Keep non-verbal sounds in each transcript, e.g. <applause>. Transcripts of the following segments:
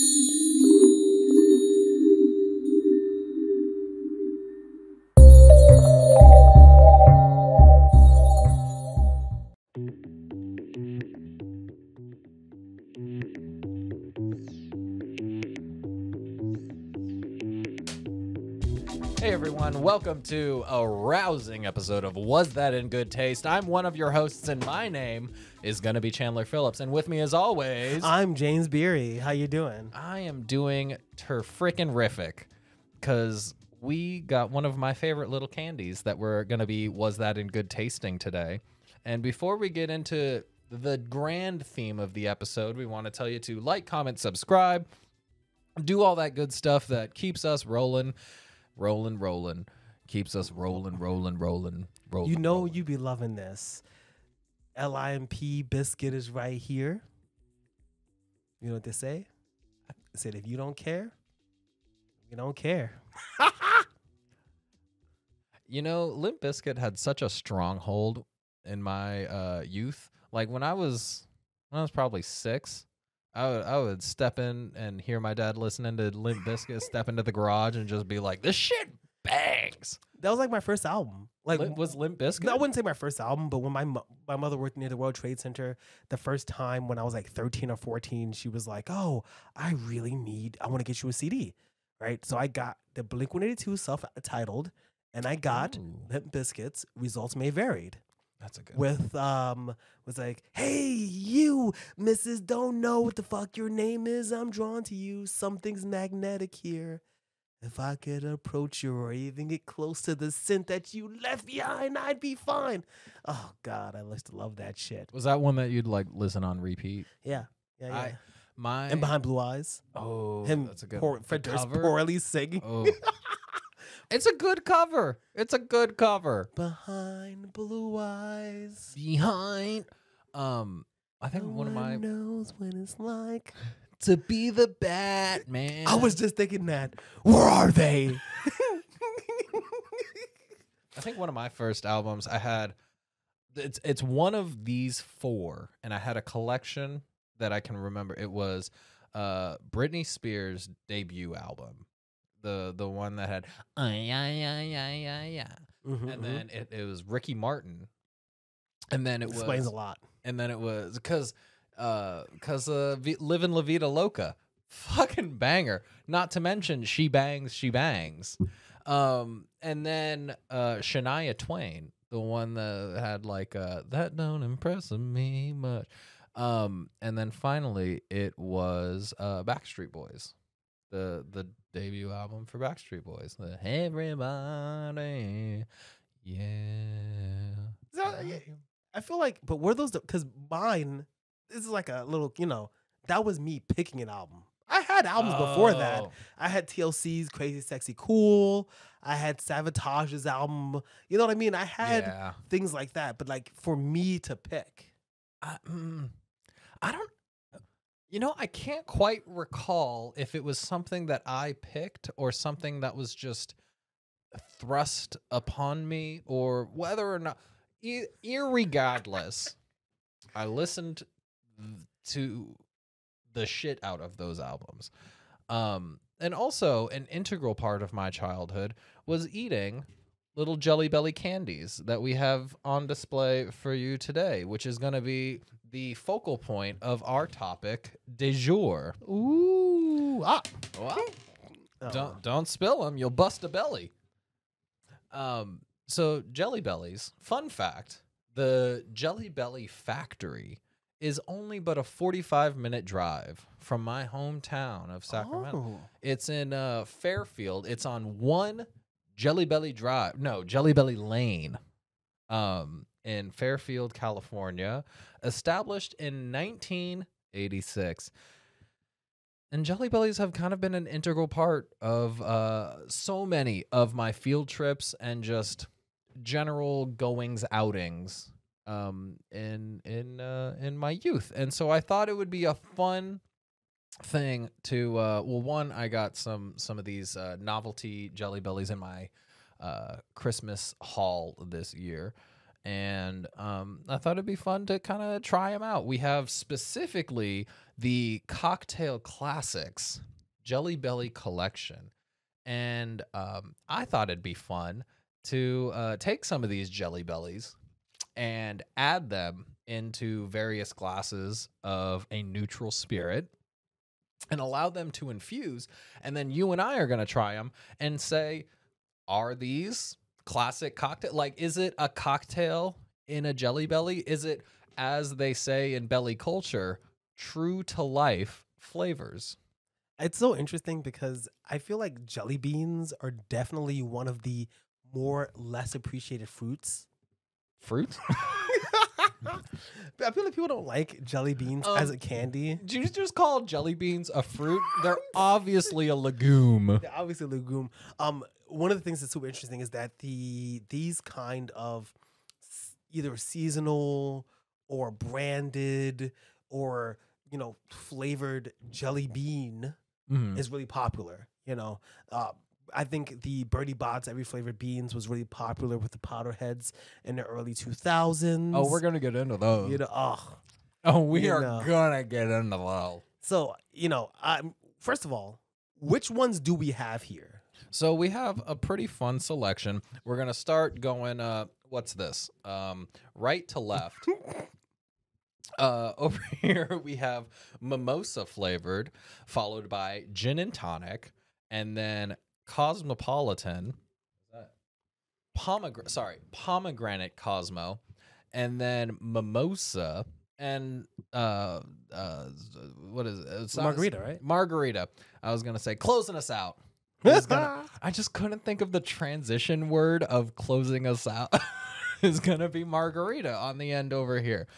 Thank <laughs> you. Welcome to a rousing episode of Was That in Good Taste? I'm one of your hosts and my name is going to be Chandler Phillips and with me as always I'm James Beery. How you doing? I am doing ter frickin' rific cuz we got one of my favorite little candies that we're going to be Was That in Good Tasting today. And before we get into the grand theme of the episode, we want to tell you to like, comment, subscribe, do all that good stuff that keeps us rolling, rolling, rolling, keeps us rolling, rolling, rolling, rolling. You know rolling. you be loving this. Limp Bizkit is right here. You know what they say? They said if you don't care, you don't care. <laughs> You know, Limp Bizkit had such a stronghold in my uh, youth. Like when I was, when I was probably six, I would, I would step in and hear my dad listening to Limp Bizkit, step into the garage and just be like, "This shit bangs." That was like my first album. Like Limp, was Limp Bizkit? I wouldn't say my first album, but when my mo- my mother worked near the World Trade Center, the first time when I was like 13 or 14, she was like, "Oh, I really need. I want to get you a CD." Right? So I got the Blink 182 self-titled, and I got Ooh, Limp Bizkits. Results may varied. That's a good. with um was like, "Hey, you, Mrs. Don't know what the fuck your name is. I'm drawn to you. Something's magnetic here. If I could approach you or even get close to the scent that you left behind, I'd be fine." Oh God, I used to love that shit. was that one that you'd like listen on repeat? Yeah, yeah, yeah. I- My and behind blue eyes, oh, him, that's a good poor, one. Fred Durst cover? poorly singing. Oh. <laughs> it's a good cover. It's a good cover. Behind blue eyes, Behind, um, I think no one of my knows what it's like. <laughs> to be the Batman. I was just thinking that. Where are they? <laughs> I think one of my first albums I had. It's it's one of these four, and I had a collection that I can remember. It was uh Britney Spears' debut album, the the one that had uh, yeah yeah yeah yeah yeah, Mhm, and mhm. then it, it was Ricky Martin, and then it explains was a lot. and then it was because uh because uh v- living la vida loca. Fucking banger. Not to mention she bangs she bangs. Um and then uh shania twain the one that had like uh that don't impress me much. Um and then finally it was uh backstreet boys. The the debut album for backstreet boys the everybody yeah So, I feel like, but were those because mine? This is like a little, you know, that was me picking an album. I had albums before that. Oh. I had TLC's Crazy Sexy Cool. I had Savage's album. You know what I mean? I had yeah. things like that. But like for me to pick, I, mm, I don't. You know, I can't quite recall if it was something that I picked or something that was just thrust upon me, or whether or not. I, irregardless, I listened to the shit out of those albums. Um, and also, an integral part of my childhood was eating little Jelly Belly candies that we have on display for you today, which is going to be the focal point of our topic de jour. ooh, ah, Well, oh, don't don't spill them; you'll bust a belly. Um, so Jelly Bellies. Fun fact: the Jelly Belly factory is only but a forty-five minute drive from my hometown of Sacramento. oh. It's in uh, Fairfield. It's on one Jelly Belly Drive. No, Jelly Belly Lane. Um, in Fairfield, California, established in 1986. And Jelly Bellies have kind of been an integral part of uh, so many of my field trips and just general goings outings um, in in uh, in my youth. And so I thought it would be a fun thing to uh well one i got some some of these uh novelty jelly bellies in my uh christmas haul this year. And um, I thought it'd be fun to kind of try them out. We have specifically the cocktail classics Jelly Belly collection, and um, I thought it'd be fun to uh, take some of these Jelly Bellies and add them into various glasses of a neutral spirit and allow them to infuse. And then you and I are going to try them and say, are these classic cocktail? Like, is it a cocktail in a jelly belly? Is it, as they say in belly culture, true to life flavors? It's so interesting because I feel like jelly beans are definitely one of the more less appreciated fruits. Fruit? <laughs> I feel like people don't like jelly beans as Um, a candy. Did you just call jelly beans a fruit? <laughs> They're obviously a legume. They're obviously legume. Um, one of the things that's super interesting is that the these kind of s- either seasonal or branded or you know flavored jelly bean Mhm. is really popular. You know, uh, I think the Bertie Bott's every flavored beans was really popular with the Potterheads in the early two thousands. Oh, we're gonna get into those. you know, oh, oh, we you are gonna get into those. so you know, I'm first of all, which ones do we have here? So we have a pretty fun selection. We're gonna start going. Uh, what's this? Um, right to left. <laughs> uh, over <laughs> here we have mimosa flavored, followed by gin and tonic, and then cosmopolitan. Pomegranate. Sorry, pomegranate Cosmo, and then mimosa and uh uh what is it? It's Margarita, right? Margarita. I was gonna say closing us out. I gonna- <laughs> I just couldn't think of the transition word of closing us out. <laughs> is gonna be margarita on the end over here.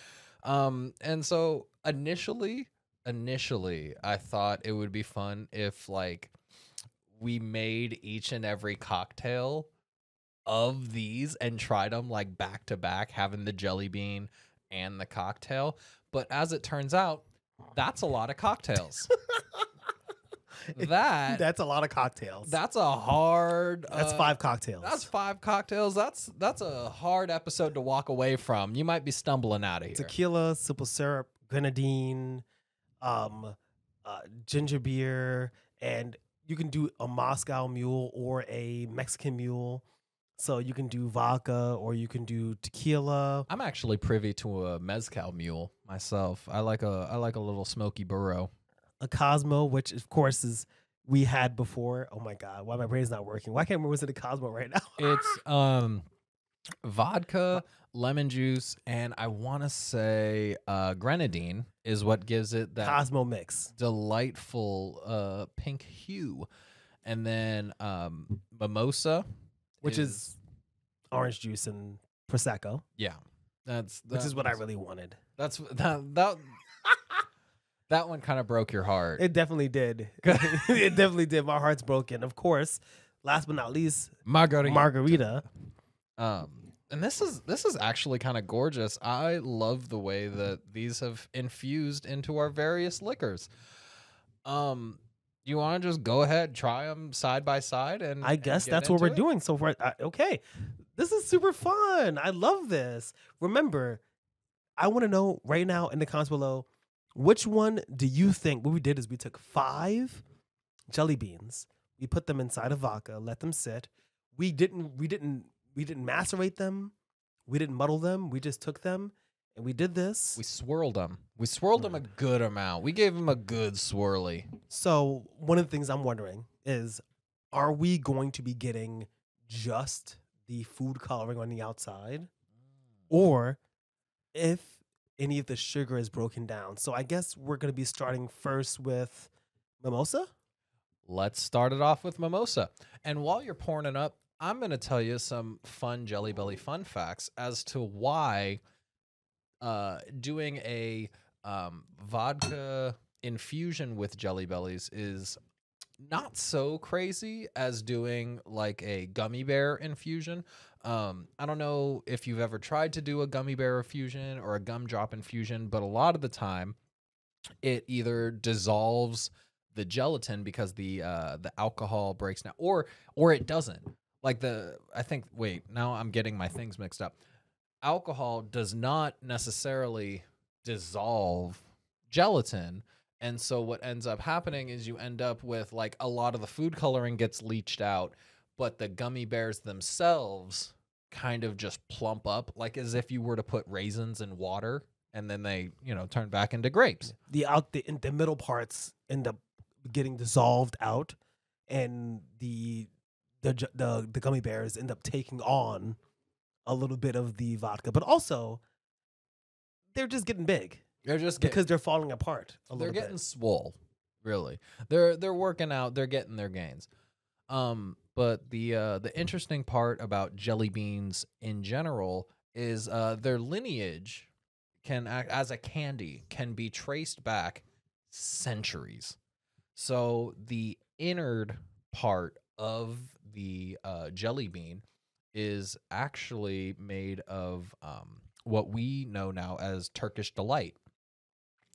Um, and so initially, initially, I thought it would be fun if like we made each and every cocktail of these and tried them like back to back, having the jelly bean and the cocktail. But as it turns out, that's a lot of cocktails. <laughs> that That's a lot of cocktails. that's a hard. That's uh, five cocktails. That's five cocktails. That's that's a hard episode to walk away from. You might be stumbling out of here. tequila, simple syrup, grenadine, um, uh, ginger beer, and you can do a Moscow mule or a Mexican mule. So you can do vodka or you can do tequila. I'm actually privy to a mezcal mule myself. I like a I like a little smoky burro. a Cosmo, which of course is we had before. Oh my god, why my brain's not working? Why can't I remember what's in the Cosmo right now? It's <laughs> um vodka, lemon juice, and I want to say uh grenadine is what gives it that Cosmo mix. delightful uh pink hue. And then um mimosa, Which is, orange juice and prosecco, yeah. That's which is what I really wanted. That's <laughs> that that that one kind of broke your heart. It definitely did. <laughs> <laughs> it definitely did. My heart's broken. Of course, last but not least, Margarita. margarita. um, and this is this is actually kind of gorgeous. I love the way that these have infused into our various liquors. Um, you want to just go ahead, try them side by side, and I guess get that's what we're it? doing. So far, uh, okay, this is super fun. I love this. Remember, I want to know right now in the comments below, which one do you think? What we did is we took five jelly beans, we put them inside of vodka, let them sit. We didn't, we didn't, we didn't macerate them. We didn't muddle them. We just took them and we did this. We swirled them. We swirled them a mm. good amount. We gave them a good swirly. So one of the things I'm wondering is, are we going to be getting just the food coloring on the outside, or if any of the sugar is broken down? So I guess we're going to be starting first with mimosa. Let's start it off with mimosa. And while you're pouring it up, I'm going to tell you some fun Jelly Belly fun facts as to why uh, doing a um, vodka infusion with Jelly Bellies is not so crazy as doing like a gummy bear infusion. Um, I don't know if you've ever tried to do a gummy bear infusion or a gumdrop infusion, but a lot of the time it either dissolves the gelatin because the uh the alcohol breaks down or or it doesn't like the i think wait now i'm getting my things mixed up alcohol does not necessarily dissolve gelatin. And so what ends up happening is you end up with like a lot of the food coloring gets leached out, but the gummy bears themselves kind of just plump up like as if you were to put raisins in water and then they, you know, turn back into grapes. The out the the middle parts end up getting dissolved out, and the the the the gummy bears end up taking on a little bit of the vodka, but also they're just getting big They're just getting, because they're falling apart a they're getting bit. swole really. They're they're working out they're getting their gains. Um but the uh the interesting part about jelly beans in general is uh their lineage can act as a candy can be traced back centuries. So the innard part of the uh, jelly bean is actually made of um, what we know now as Turkish delight.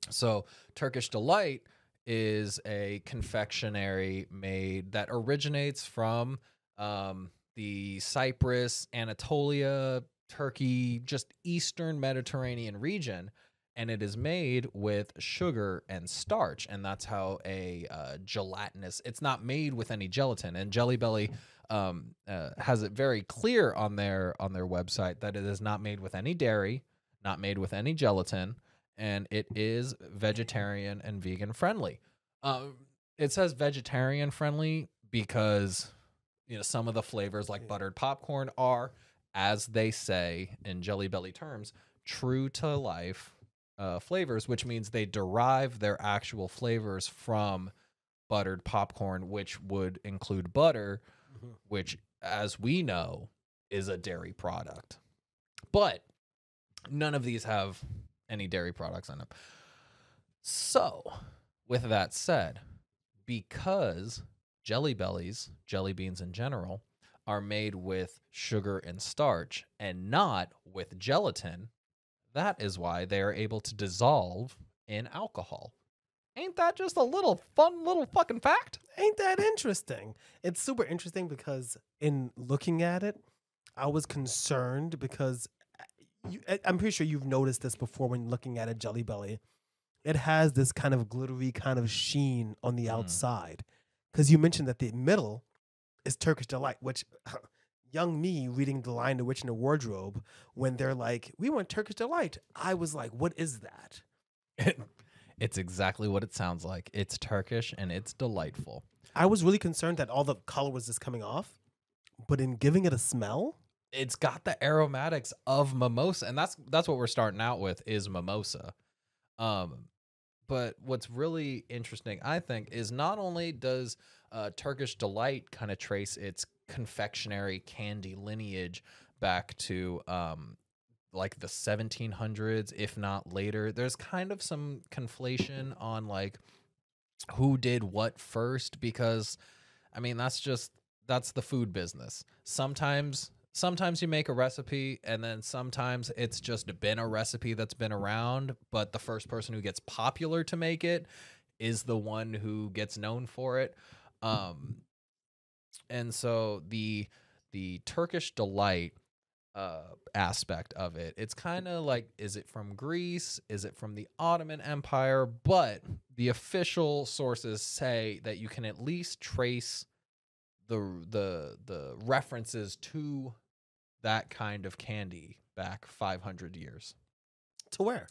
So Turkish delight is a confectionery made that originates from um, the Cyprus, Anatolia, Turkey, just Eastern Mediterranean region, and it is made with sugar and starch, and that's how a uh, gelatinous. It's not made with any gelatin, and Jelly Belly um, uh, has it very clear on their on their website that it is not made with any dairy, not made with any gelatin, and it is vegetarian and vegan friendly. Um, it says vegetarian friendly because you know some of the flavors like buttered popcorn are, as they say in Jelly Belly terms, true to life uh, flavors, which means they derive their actual flavors from buttered popcorn, which would include butter, Mhm. which, as we know, is a dairy product. But none of these have any dairy products in them. So, with that said, because jelly bellies, jelly beans in general, are made with sugar and starch and not with gelatin, that is why they are able to dissolve in alcohol. Ain't that just a little fun little fucking fact? Ain't that interesting? It's super interesting because in looking at it, I was concerned because uh, you, I'm pretty sure you've noticed this before when looking at a Jelly Belly. It has this kind of glittery kind of sheen on the Mm. outside. Because you mentioned that the middle is Turkish Delight, which <laughs> young me reading The Lion, the Witch, and the Wardrobe, when they're like, we want Turkish Delight, I was like, what is that? <laughs> it's exactly what it sounds like. It's Turkish and it's delightful. I was really concerned that all the color was just coming off, but in giving it a smell, It's got the aromatics of mimosa, and that's that's what we're starting out with is mimosa. Um, but what's really interesting, I think, is not only does uh, Turkish delight kind of trace its confectionery candy lineage back to um, like the 1700s, if not later. There's kind of some conflation on like who did what first because I mean that's just that's the food business. Sometimes sometimes you make a recipe and then sometimes it's just been a recipe that's been around, but the first person who gets popular to make it is the one who gets known for it. Um and so the the Turkish delight uh aspect of it. It's kind of like is it from Greece? Is it from the Ottoman Empire? But the official sources say that you can at least trace the the the references to that kind of candy back 500 years. to where?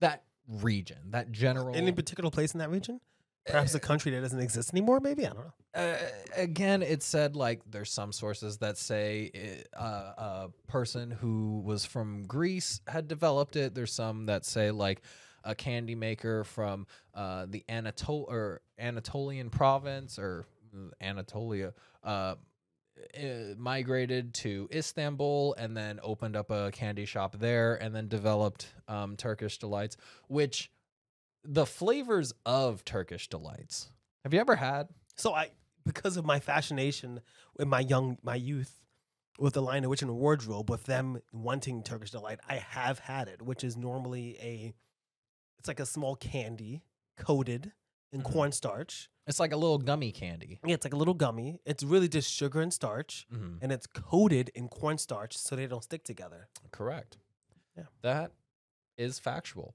That region, that general Any particular place in that region? Perhaps a country that doesn't exist anymore, maybe? I don't know. uh, again, it said like there's some sources that say it, uh, a person who was from Greece had developed it. There's some that say like a candy maker from uh, the Anatol or Anatolian province or mm, Anatolia uh, migrated to Istanbul and then opened up a candy shop there and then developed um, Turkish delights, which the flavors of Turkish delights. Have you ever had? So I, because of my fascination in my young, my youth, with the line of witch and wardrobe, with them wanting Turkish delight, I have had it, which is normally a, it's like a small candy coated in Mhm. cornstarch It's like a little gummy candy. Yeah, it's like a little gummy. It's really just sugar and starch, Mhm. and it's coated in cornstarch so they don't stick together. Correct. Yeah. That is factual.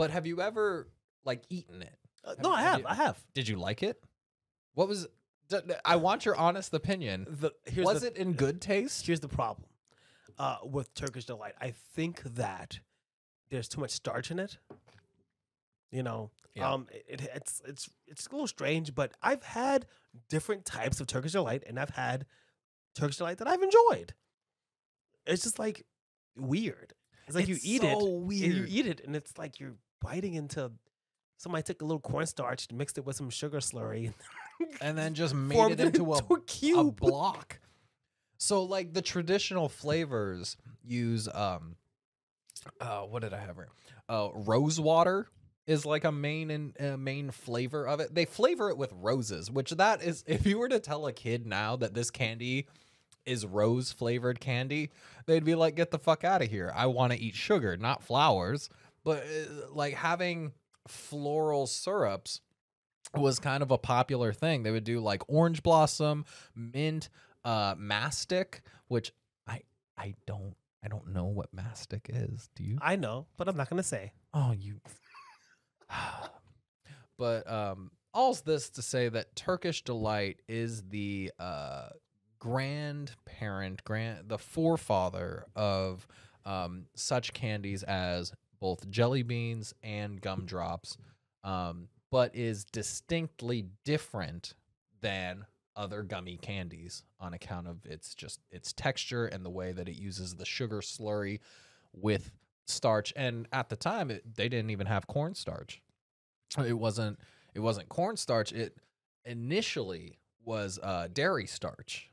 But have you ever like eaten it? Uh, no, I have you- I have. Did you like it? What was d- d- I want your honest opinion. The, was the, it in good taste? Here's the problem uh, with Turkish delight. I think that there's too much starch in it. You know, Yeah. um, it, it's it's it's a little strange, but I've had different types of Turkish delight, and I've had Turkish delight that I've enjoyed. It's just like weird. It's like It's you eat so it, and weird. you eat it, and it's like you're biting into. Somebody took a little cornstarch, mixed it with some sugar slurry, and then just <laughs> made it into a, a cube. a block. So like the traditional flavors use um uh what did I have here? Uh rose water is like a main and uh, main flavor of it. They flavor it with roses, which that is <laughs> if you were to tell a kid now that this candy is rose flavored candy, they'd be like get the fuck out of here. I want to eat sugar, not flowers. But uh, like having floral syrups was kind of a popular thing. They would do like orange blossom, mint, uh, mastic, which I I don't I don't know what mastic is. Do you? I know, but I'm not gonna say. Oh, you. <sighs> but um, all's this to say that Turkish delight is the uh, grandparent, grand, the forefather of um, such candies as both jelly beans and gumdrops, um, but is distinctly different than other gummy candies on account of its just its texture and the way that it uses the sugar slurry with starch. And at the time it, they didn't even have cornstarch it wasn't it wasn't cornstarch it initially was uh dairy starch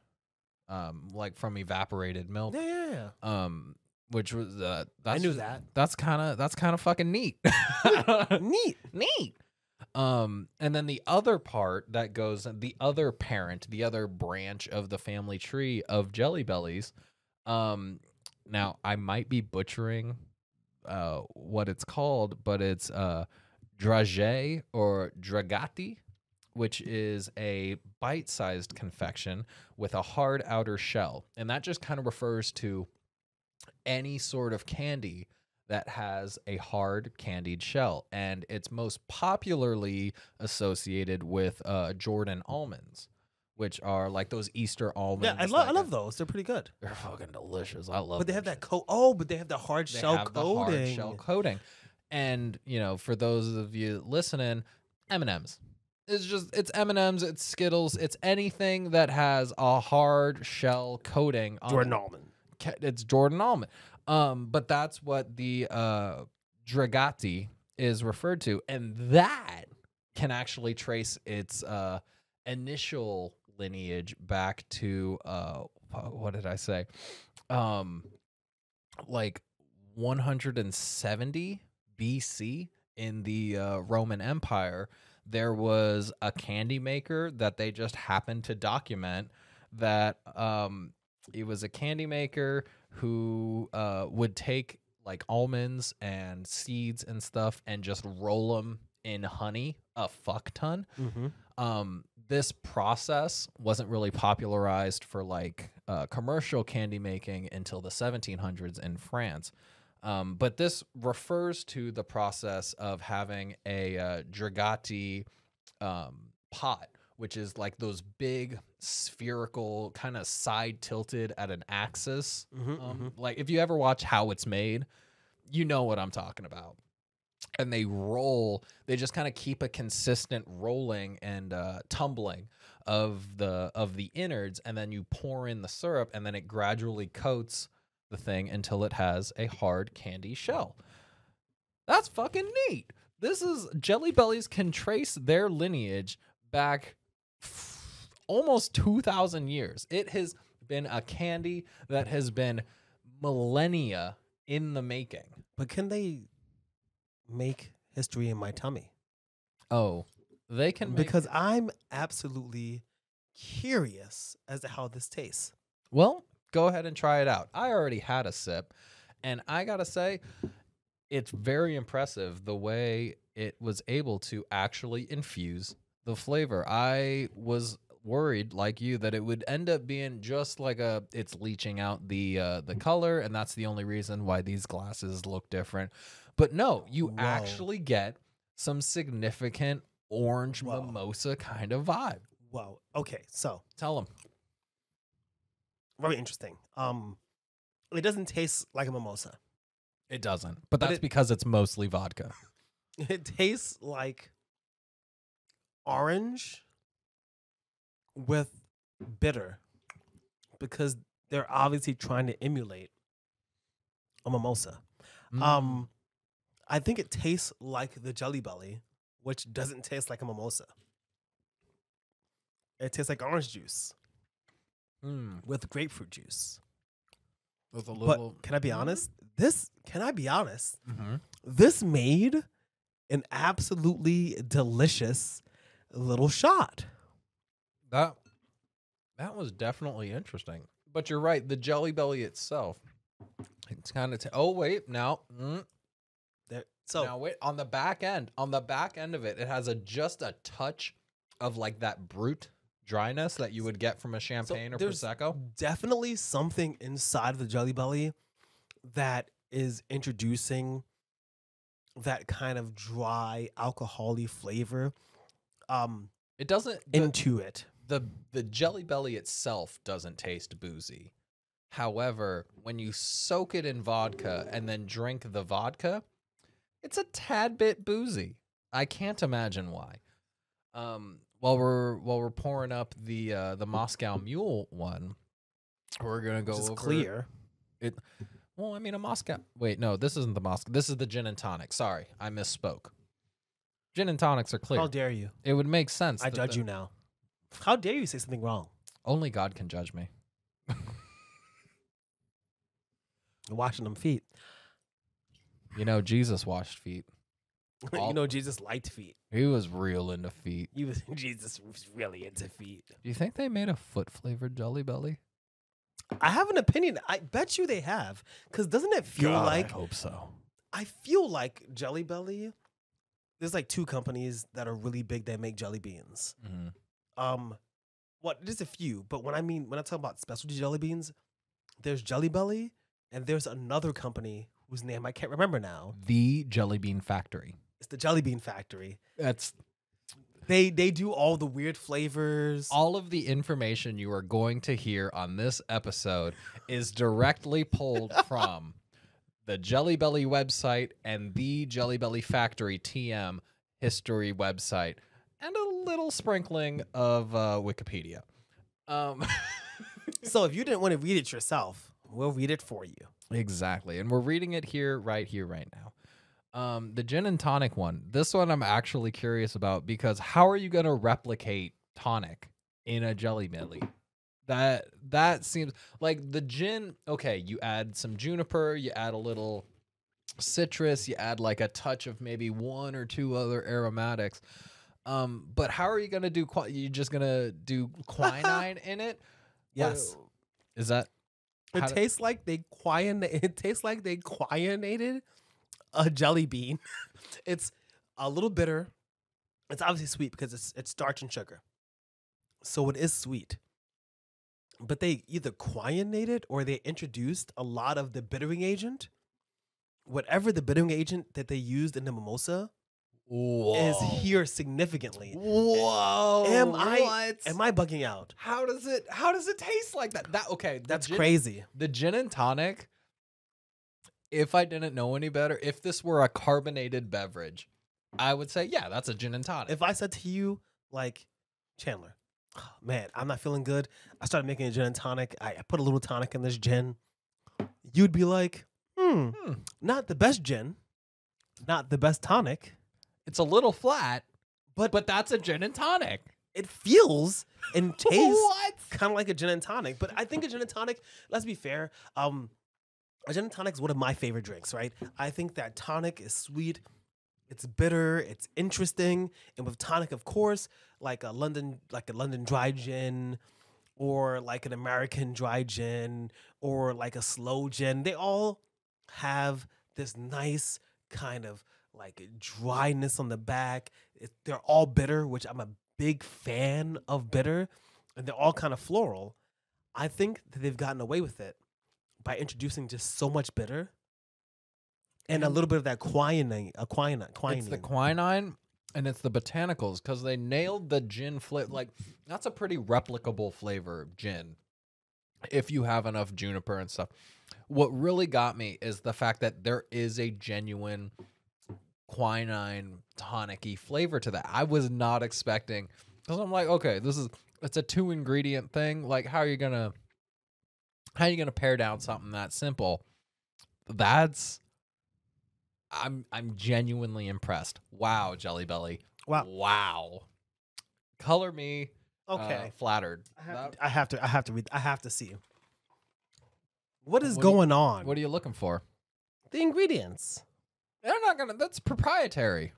um like from evaporated milk. Yeah, yeah, yeah. um which was uh I knew that. that's kind of that's kind of fucking neat <laughs> Neat. neat um and then the other part that goes the other parent the other branch of the family tree of jelly bellies um now i might be butchering uh what it's called but it's uh drage or dragati which is a bite-sized confection with a hard outer shell and that just kind of refers to any sort of candy that has a hard candied shell and it's most popularly associated with uh, jordan almonds which are like those easter almonds Yeah, I love. I love get- those. They're pretty good. they're fucking delicious i love them. But they have that shit. coat. Oh, but they have the hard They shell have the hard shell coating and you know for those of you listening m&ms it's just it's m&ms it's skittles it's anything that has a hard shell coating on Jordan it. almond. It's Jordan Almond. Um, but that's what the uh Dragati is referred to, and that can actually trace its uh initial lineage back to uh what did I say? Um like 170 BC in the uh, Roman Empire, there was a candy maker that they just happened to document that um it was a candy maker who uh, would take like almonds and seeds and stuff and just roll them in honey a fuck ton. Mm-hmm. Um, this process wasn't really popularized for like uh, commercial candy making until the 1700s in France. Um, but this refers to the process of having a uh, dragati um, pot, which is like those big spherical, kind of side tilted at an axis. Mm-hmm, Um, Like if you ever watch How It's Made, you know what I'm talking about. And they roll, they just kind of keep a consistent rolling and uh, tumbling of the of the innards, and then you pour in the syrup, and then it gradually coats the thing until it has a hard candy shell. That's fucking neat. This is Jelly Bellies can trace their lineage back almost 2,000 years. It has been a candy that has been millennia in the making. But can they make history in my tummy? Oh, they can make, Because I'm absolutely curious as to how this tastes. well, go ahead and try it out. I already had a sip, and I gotta say, it's very impressive the way it was able to actually infuse the flavor. I was worried like you that it would end up being just like a it's leaching out the uh the color and that's the only reason why these glasses look different. But no, you Whoa. actually get some significant orange Whoa. mimosa kind of vibe. Whoa. Okay, so Tell them. very interesting. Um, it doesn't taste like a mimosa. It doesn't. But But that's it- because it's mostly vodka. <laughs> It tastes like orange with bitter because they're obviously trying to emulate a mimosa. Mm. Um, I think it tastes like the Jelly Belly, which doesn't taste like a mimosa. It tastes like orange juice Mm. with grapefruit juice. with a But can I be honest? This can I be honest? Mhm. This made an absolutely delicious little shot. That that was definitely interesting. But you're right. The Jelly Belly itself, it's kind of. T- oh wait, now, mm, There, so now wait. On the back end, on the back end of it, it has a just a touch of like that brute dryness that you would get from a champagne or there's- prosecco. definitely something inside of the Jelly Belly that is introducing that kind of dry alcoholic flavor um It doesn't. The, into it. the the Jelly Belly itself doesn't taste boozy. However, when you soak it in vodka and then drink the vodka, it's a tad bit boozy. I can't imagine why. Um, while we're while we're pouring up the uh, the Moscow Mule one, we're gonna go over clear. It well, I mean a Moscow. Wait, no, this isn't the Moscow. This is the gin and tonic. Sorry, I misspoke. Gin and tonics are clear. How dare you? it would make sense. I that judge the- you now. How dare you say something wrong? Only God can judge me. You're <laughs> washing them feet. You know, Jesus washed feet. <laughs> All- you know Jesus liked feet. He was real into feet. He was <laughs> Jesus was really into feet. Do you think they made a foot flavored Jelly Belly? I have an opinion. I bet you they have. Cause doesn't it feel like I hope so. I feel like Jelly Belly. There's like two companies that are really big that make jelly beans. Mhm. Um, what there's a few, but when I mean when I talk about specialty jelly beans, there's Jelly Belly, and there's another company whose name I can't remember now. The Jelly Bean Factory. It's the Jelly Bean Factory. That's They they do all the weird flavors. all of the information you are going to hear on this episode is directly pulled <laughs> from the Jelly Belly website and the Jelly Belly Factory TM history website, and a little sprinkling of uh, Wikipedia. Um, <laughs> so if you didn't want to read it yourself, we'll read it for you. exactly, and we're reading it here, right here, right now. Um, the gin and tonic one. This one I'm actually curious about because how are you going to replicate tonic in a jelly belly? That that seems like the gin. Okay, you add some juniper, you add a little citrus, you add like a touch of maybe one or two other aromatics. Um, but how are you gonna do? Qui- you just gonna do quinine <laughs> in it? Yes. What- Is that It do- tastes like they quion. It tastes like they quinonated a jelly bean. <laughs> it's a little bitter. It's obviously sweet because it's it's starch and sugar, so it is sweet. But they either quinonated or they introduced a lot of the bittering agent. Whatever the bittering agent that they used in the mimosa is here significantly. Whoa! Am I- Am I bugging out? How does it? How does it taste like that? That okay? That's gin- crazy. The gin and tonic. If I didn't know any better, if this were a carbonated beverage, I would say, yeah, that's a gin and tonic. If I said to you, like, Chandler, "Oh, <sighs> man, I'm not feeling good. I started making a gin and tonic. I, I put a little tonic in this gin. You'd be like, hmm, Hmm. not the best gin, not the best tonic, it's a little flat, but but that's a gin and tonic. it feels and <laughs> tastes kind of like a gin and tonic. But I think a gin and tonic, let's be fair, um, a gin and tonic is one of my favorite drinks, right? I think that tonic is sweet, it's bitter, it's interesting, and with tonic, of course, like a London, like a London dry gin, or like an American dry gin, or like a slow gin, they all have this nice kind of like dryness on the back. It, they're all bitter, which I'm a big fan of bitter, and they're all kind of floral. I think that they've gotten away with it by introducing just so much bitter and a little bit of that quinine, a quinine, quinine. It's the quinine and it's the botanicals because they nailed the gin flavor. Like that's a pretty replicable flavor of gin if you have enough juniper and stuff. What really got me is the fact that there is a genuine quinine tonic-y flavor to that. I was not expecting because I'm like, okay, this is it's a two ingredient thing. Like, how are you gonna how are you gonna pare down something that simple? That's I'm I'm genuinely impressed. Wow, Jelly Belly. Wow. Wow. Color me uh, okay. flattered. I, have That- to, I have to. I have to read. I have to see. What is What do you- going on? what are you looking for? the ingredients? They're not gonna that's proprietary.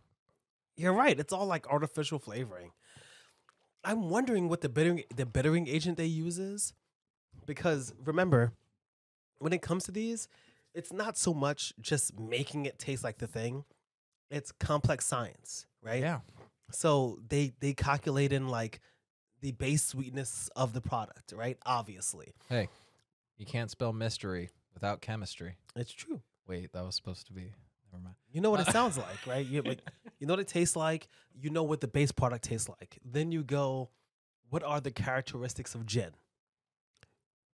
You're right. It's all like artificial flavoring. I'm wondering what the bittering the bittering agent they use is, because remember, when it comes to these, it's not so much just making it taste like the thing. It's complex science, right? Yeah. So they they calculate in like the base sweetness of the product, right? Obviously, Hey, you can't spell mystery without chemistry. it's true. Wait, that was supposed to be never mind. You know what it uh, sounds like, right? You like <laughs> you know what it tastes like. You know what the base product tastes like. Then you go, what are the characteristics of gin?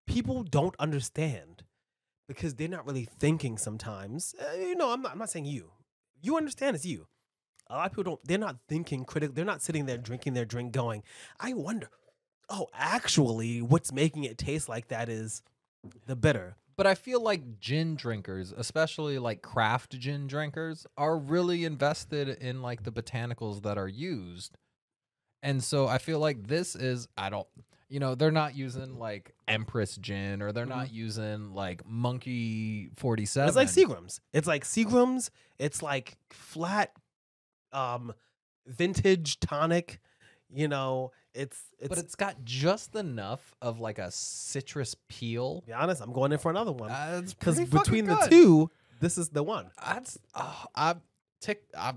People don't understand because they're not really thinking sometimes. Uh, you know, I'm not. I'm not saying you. You understand it's you. A lot of people don't. They're not thinking critical. They're not sitting there drinking their drink, going, "I wonder." Oh, actually, what's making it taste like that is the bitter. But I feel like gin drinkers, especially like craft gin drinkers, are really invested in like the botanicals that are used. And so I feel like this is I don't you know, they're not using mm-hmm. like Empress gin or they're not mm-hmm. using like Monkey 47. It's like Seagram's. It's like Seagram's. It's like flat, um, vintage tonic. You know, it's it's. but it's got just enough of like a citrus peel. be honest, I'm going in for another one because fucking between the two, this is the one. that's oh, I tick I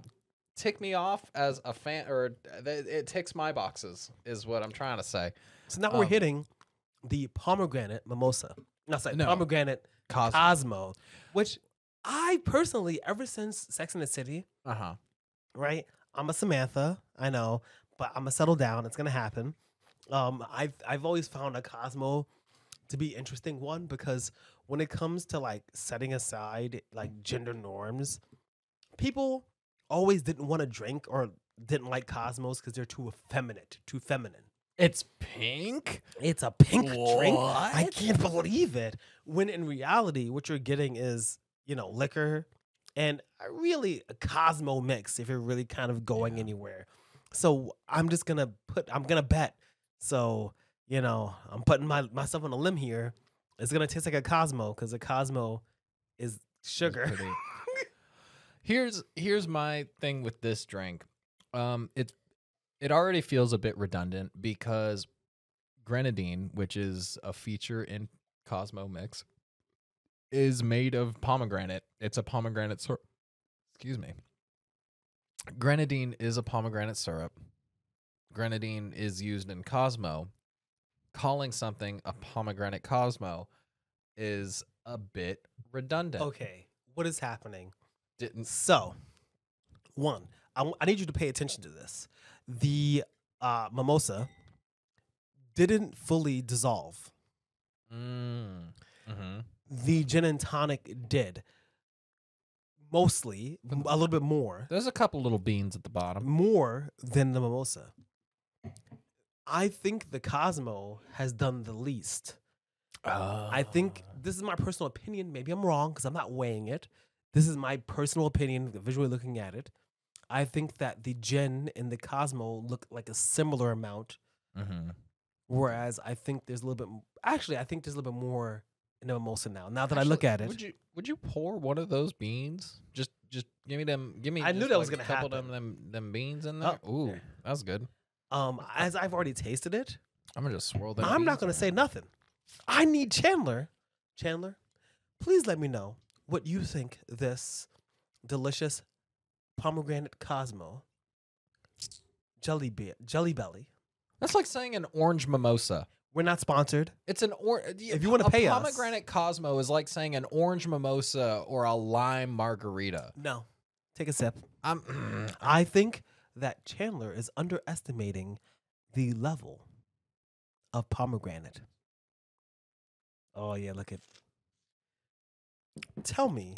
tick me off as a fan or th- it ticks my boxes is what I'm trying to say. So now we're Um, hitting the pomegranate mimosa. No, sorry, No. pomegranate Cos- Cosmo, which I personally, ever since Sex in the City, uh-huh. right? I'm a Samantha, I know, but I'm gonna settle down. It's gonna happen. Um, I've I've always found a Cosmo to be interesting one because when it comes to like setting aside like gender norms, people always didn't want to drink or didn't like Cosmos because they're too effeminate, too feminine. It's pink? It's a pink drink. I can't believe it. When in reality, what you're getting is, you know, liquor and really a Cosmo mix if you're really kind of going Yeah. anywhere. So I'm just gonna put I'm gonna bet. So, you know, I'm putting my myself on a limb here. It's gonna taste like a Cosmo because a Cosmo is sugar. <laughs> Here's here's my thing with this drink. Um it it already feels a bit redundant because grenadine, which is a feature in Cosmo Mix, is made of pomegranate. It's a pomegranate syrup. Excuse me. Grenadine is a pomegranate syrup. Grenadine is used in Cosmo. Calling something a pomegranate Cosmo is a bit redundant. okay, what is happening? Didn't So, one, I, w- I need you to pay attention to this. The uh, mimosa didn't fully dissolve. Mm. hmm The gin and tonic did. Mostly, a little bit more, There's a couple little beans at the bottom. more than the mimosa. I think the Cosmo has done the least. I think this is my personal opinion. Maybe I'm wrong because I'm not weighing it. This is my personal opinion, visually looking at it. I think that the gin and the Cosmo look like a similar amount, hmm whereas I think there's a little bit. Actually, I think there's a little bit more in the mimosa now. Now that I look at it, would you would you pour one of those beans? Just just give me them. Give me. I knew that was gonna a couple happen. them them them beans in there. Oh, Ooh, that's good. um, as I've already tasted it, I'm gonna just swirl them. I'm not going in to say nothing. I need Chandler. Chandler, please let me know what you think this delicious pomegranate Cosmo jelly be- jelly belly. That's like saying an orange mimosa. We're not sponsored. It's an or If you wanna pay us. pomegranate Cosmo is like saying an orange mimosa or a lime margarita. No. Take a sip. I'm <clears throat> I think that Chandler is underestimating the level of pomegranate. Oh yeah, look at. Tell me,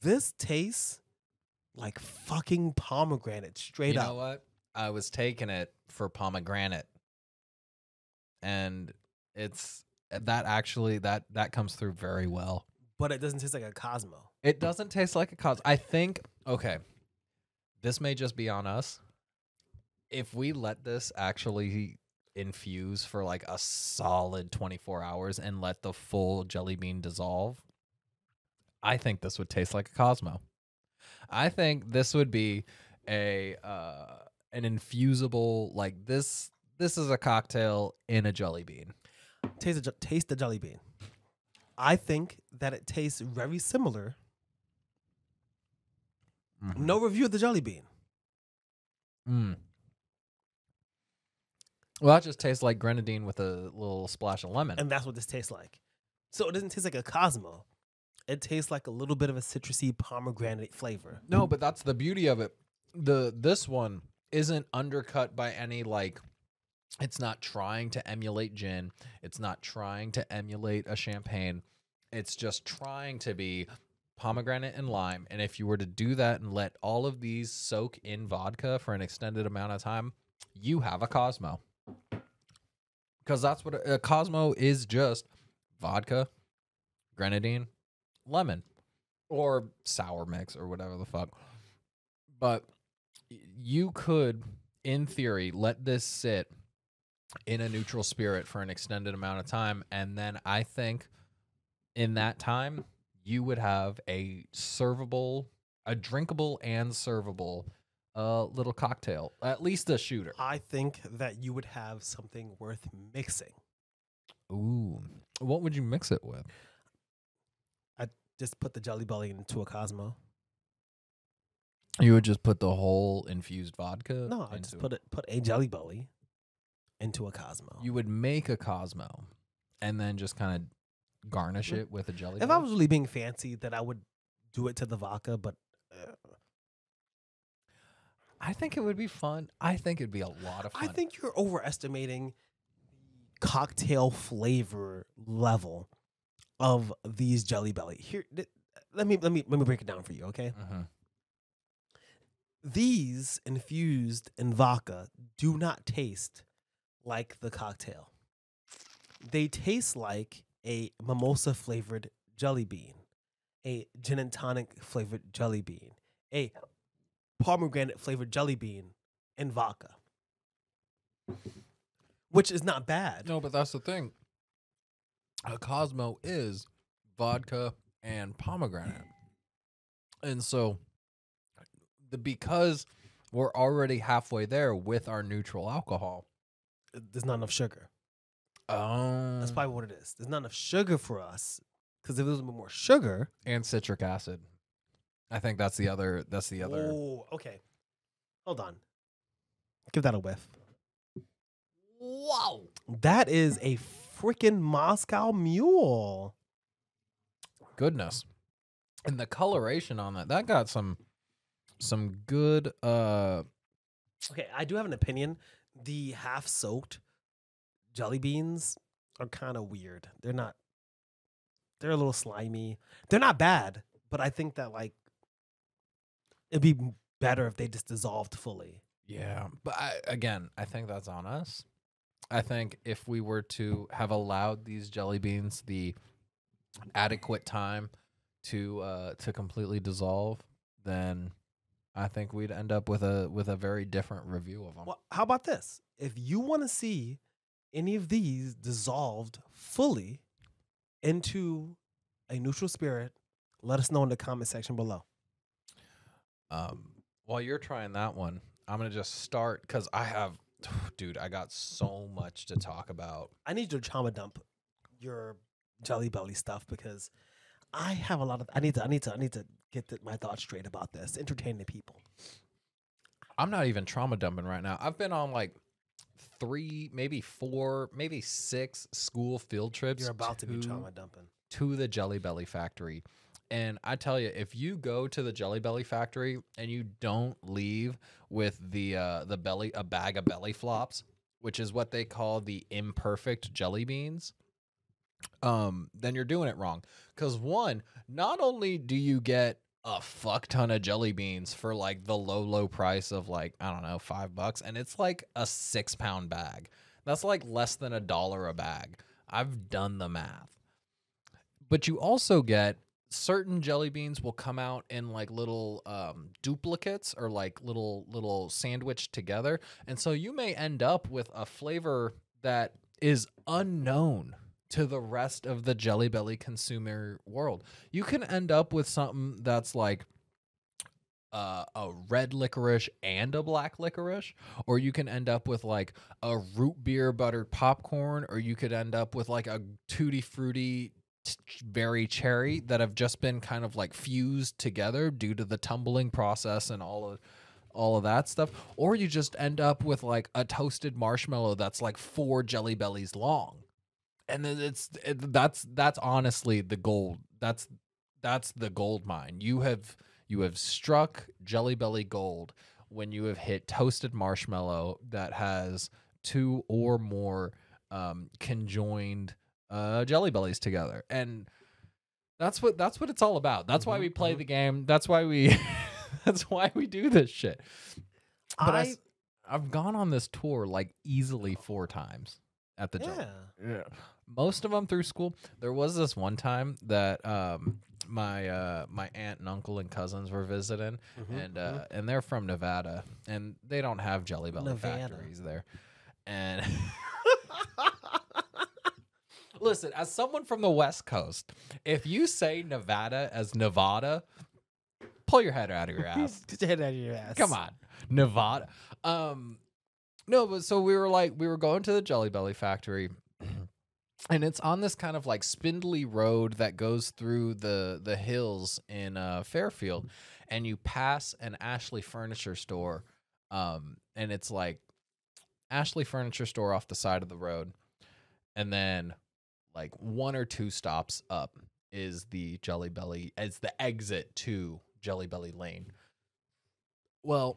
this tastes like fucking pomegranate straight you up. You know what? I was taking it for pomegranate, and it's eh, that actually that that comes through very well. But it doesn't taste like a Cosmo. It doesn't taste like a Cosmo. I think okay, this may just be on us. If we let this actually infuse for like a solid 24 hours and let the full jelly bean dissolve, I think this would taste like a Cosmo. I think this would be a uh an infusible like this this is a cocktail in a jelly bean. Taste the, je- taste the jelly bean. I think that it tastes very similar. No review of the jelly bean. Mm. Well, that just tastes like grenadine with a little splash of lemon. And that's what this tastes like. So it doesn't taste like a Cosmo. It tastes like a little bit of a citrusy pomegranate flavor. no, but that's the beauty of it. The this one isn't undercut by any like it's not trying to emulate gin. It's not trying to emulate a champagne. It's just trying to be pomegranate and lime. And if you were to do that and let all of these soak in vodka for an extended amount of time, you have a Cosmo. Because that's what a, a uh, Cosmo is just vodka, grenadine, lemon, or sour mix or whatever the fuck. But you could, in theory, let this sit in a neutral spirit for an extended amount of time. And then I think in that time, you would have a servable, a drinkable and servable uh, little cocktail, at least a shooter. I think that you would have something worth mixing. Ooh. What would you mix it with? Just put the jelly belly into a Cosmo. You would just put the whole infused vodka? No, I just put it put a jelly belly into a Cosmo. You would make a Cosmo and then just kind of garnish it with a jelly. if I was really being fancy, then I would do it to the vodka, but uh, I think it would be fun. I think it'd be a lot of fun. I think you're overestimating cocktail flavor level of these Jelly Belly. Here, th- let me let me let me break it down for you, okay? Mhm. These infused in vodka do not taste like the cocktail. They taste like a mimosa flavored jelly bean, a gin and tonic flavored jelly bean, a pomegranate flavored jelly bean in vodka. Which is not bad. No, but that's the thing. A Cosmo is vodka and pomegranate. And so the because we're already halfway there with our neutral alcohol. There's not enough sugar. Um That's probably what it is. There's not enough sugar for us. Because if there was a bit more sugar, and citric acid. I think that's the other that's the other Oh, okay. Hold on. Give that a whiff. Wow. That is a freaking Moscow Mule. Goodness. And the coloration on that, that got some some good uh Okay, I do have an opinion. The half soaked jelly beans are kind of weird. They're not. They're a little slimy. They're not bad, but I think that like it'd be better if they just dissolved fully. Yeah, but I, again, I think that's on us. I think if we were to have allowed these jelly beans the adequate time to uh, to completely dissolve, then I think we'd end up with a with a very different review of them. Well, how about this? If you want to see any of these dissolved fully into a neutral spirit, let us know in the comment section below. Um, while you're trying that one, I'm gonna just start because I have, <sighs> dude, I got so much to talk about. I need to trauma dump your jelly belly stuff because I have a lot of. I need to. I need to. I need to get the, my thoughts straight about this. Entertain the people. I'm not even trauma dumping right now. I've been on like three, maybe four, maybe six school field trips. You're about to be trauma dumping. to the Jelly Belly factory. And I tell you, if you go to the Jelly Belly factory and you don't leave with the uh, the belly a bag of belly flops, which is what they call the imperfect jelly beans, um, then you're doing it wrong. Because one, not only do you get a fuck ton of jelly beans for like the low low price of like I don't know five bucks, and it's like a six pound bag. That's like less than a dollar a bag. I've done the math but you also get certain jelly beans will come out in like little um, duplicates or like little little sandwiched together. And so you may end up with a flavor that is unknown to the rest of the jelly belly consumer world. You can end up with something that's like uh, a red licorice and a black licorice, or you can end up with like a root beer buttered popcorn, or you could end up with like a tutti frutti berry cherry that have just been kind of like fused together due to the tumbling process and all of all of that stuff, or you just end up with like a toasted marshmallow that's like four jelly bellies long, and it's it, that's that's honestly the gold. That's that's the gold mine. You have you have struck Jelly Belly gold when you have hit toasted marshmallow that has two or more um, conjoined uh, Jelly Bellies together, and that's what that's what it's all about. That's why Mhm, we play mhm. the game. That's why we <laughs> that's why we do this shit. But i i've gone on this tour like easily four times at the Jelly yeah. yeah. Most of them through school. There was this one time that um my uh my aunt and uncle and cousins were visiting Mhm, and mhm. uh and they're from Nevada and they don't have Jelly Belly Nevada. factories there. And <laughs> Listen, as someone from the West Coast, if you say Nevada as Nevada, pull your head out of your <laughs> ass. Get your head out of your ass. Come on, Nevada. Um, no, but so we were like, we were going to the Jelly Belly factory, <clears throat> and it's on this kind of like spindly road that goes through the the hills in uh, Fairfield, and you pass an Ashley Furniture store, um, and it's like Ashley Furniture store off the side of the road, and then like one or two stops up is the Jelly Belly, it's the exit to Jelly Belly Lane. Well,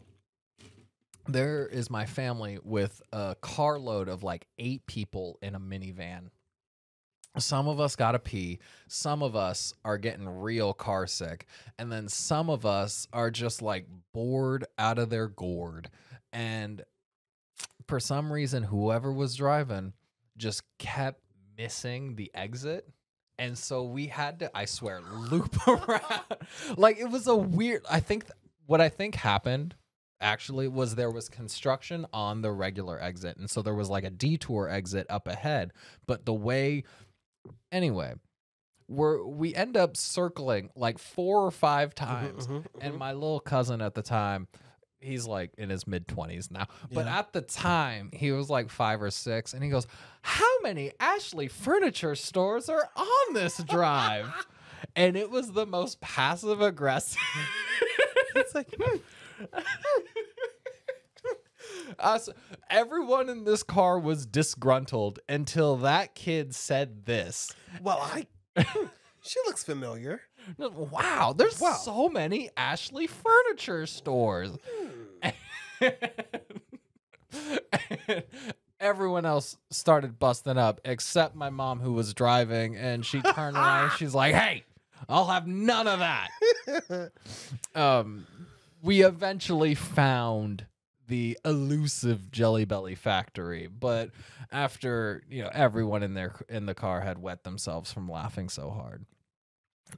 there is my family with a carload of like eight people in a minivan. Some of us got to pee. Some of us are getting real car sick. And then some of us are just like bored out of their gourd. And for some reason, whoever was driving just kept missing the exit. And so we had to, I swear, loop <laughs> around. like it was a weird, I think th- what I think happened actually was there was construction on the regular exit. And so there was like a detour exit up ahead. But the way, anyway, we're, we end up circling like four or five times. Mhm, And mhm. my little cousin at the time, he's like in his mid 20s now. But Yeah. at the time, he was like five or six. And he goes, How many Ashley furniture stores are on this drive? <laughs> and it was the most passive aggressive. <laughs> it's like, hmm, <laughs> Us, everyone in this car was disgruntled until that kid said this. well, I. she looks familiar. Wow, there's Wow. so many Ashley furniture stores. <laughs> Everyone else started busting up except my mom who was driving and she turned around she's like, "Hey, I'll have none of that." <laughs> um we eventually found the elusive Jelly Belly factory, but after, you know, everyone in their in the car had wet themselves from laughing so hard.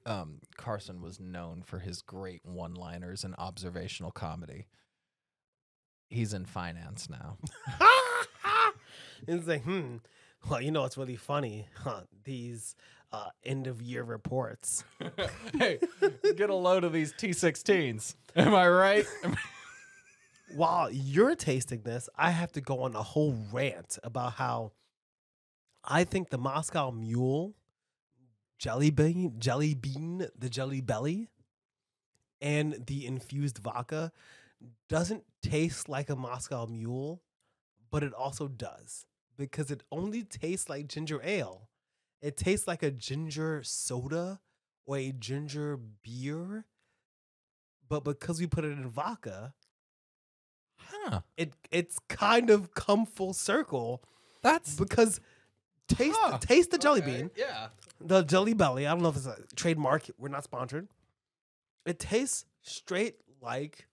Um Carson was known for his great one-liners and observational comedy. He's in finance now. <laughs> it's like, hmm. Well, you know what's really funny? Huh, these uh, end of year reports. <laughs> hey, get a load of these T16s. Am I right? <laughs> While you're tasting this, I have to go on a whole rant about how I think the Moscow Mule jelly bean, jelly bean, the jelly belly, and the infused vodka doesn't taste like a Moscow Mule, but it also does because it only tastes like ginger ale. It tastes like a ginger soda or a ginger beer, but because we put it in vodka, Huh. it it's kind of come full circle That's because taste Huh. taste the jelly okay, bean, Yeah. the jelly belly. I don't know if it's a trademark. We're not sponsored. It tastes straight like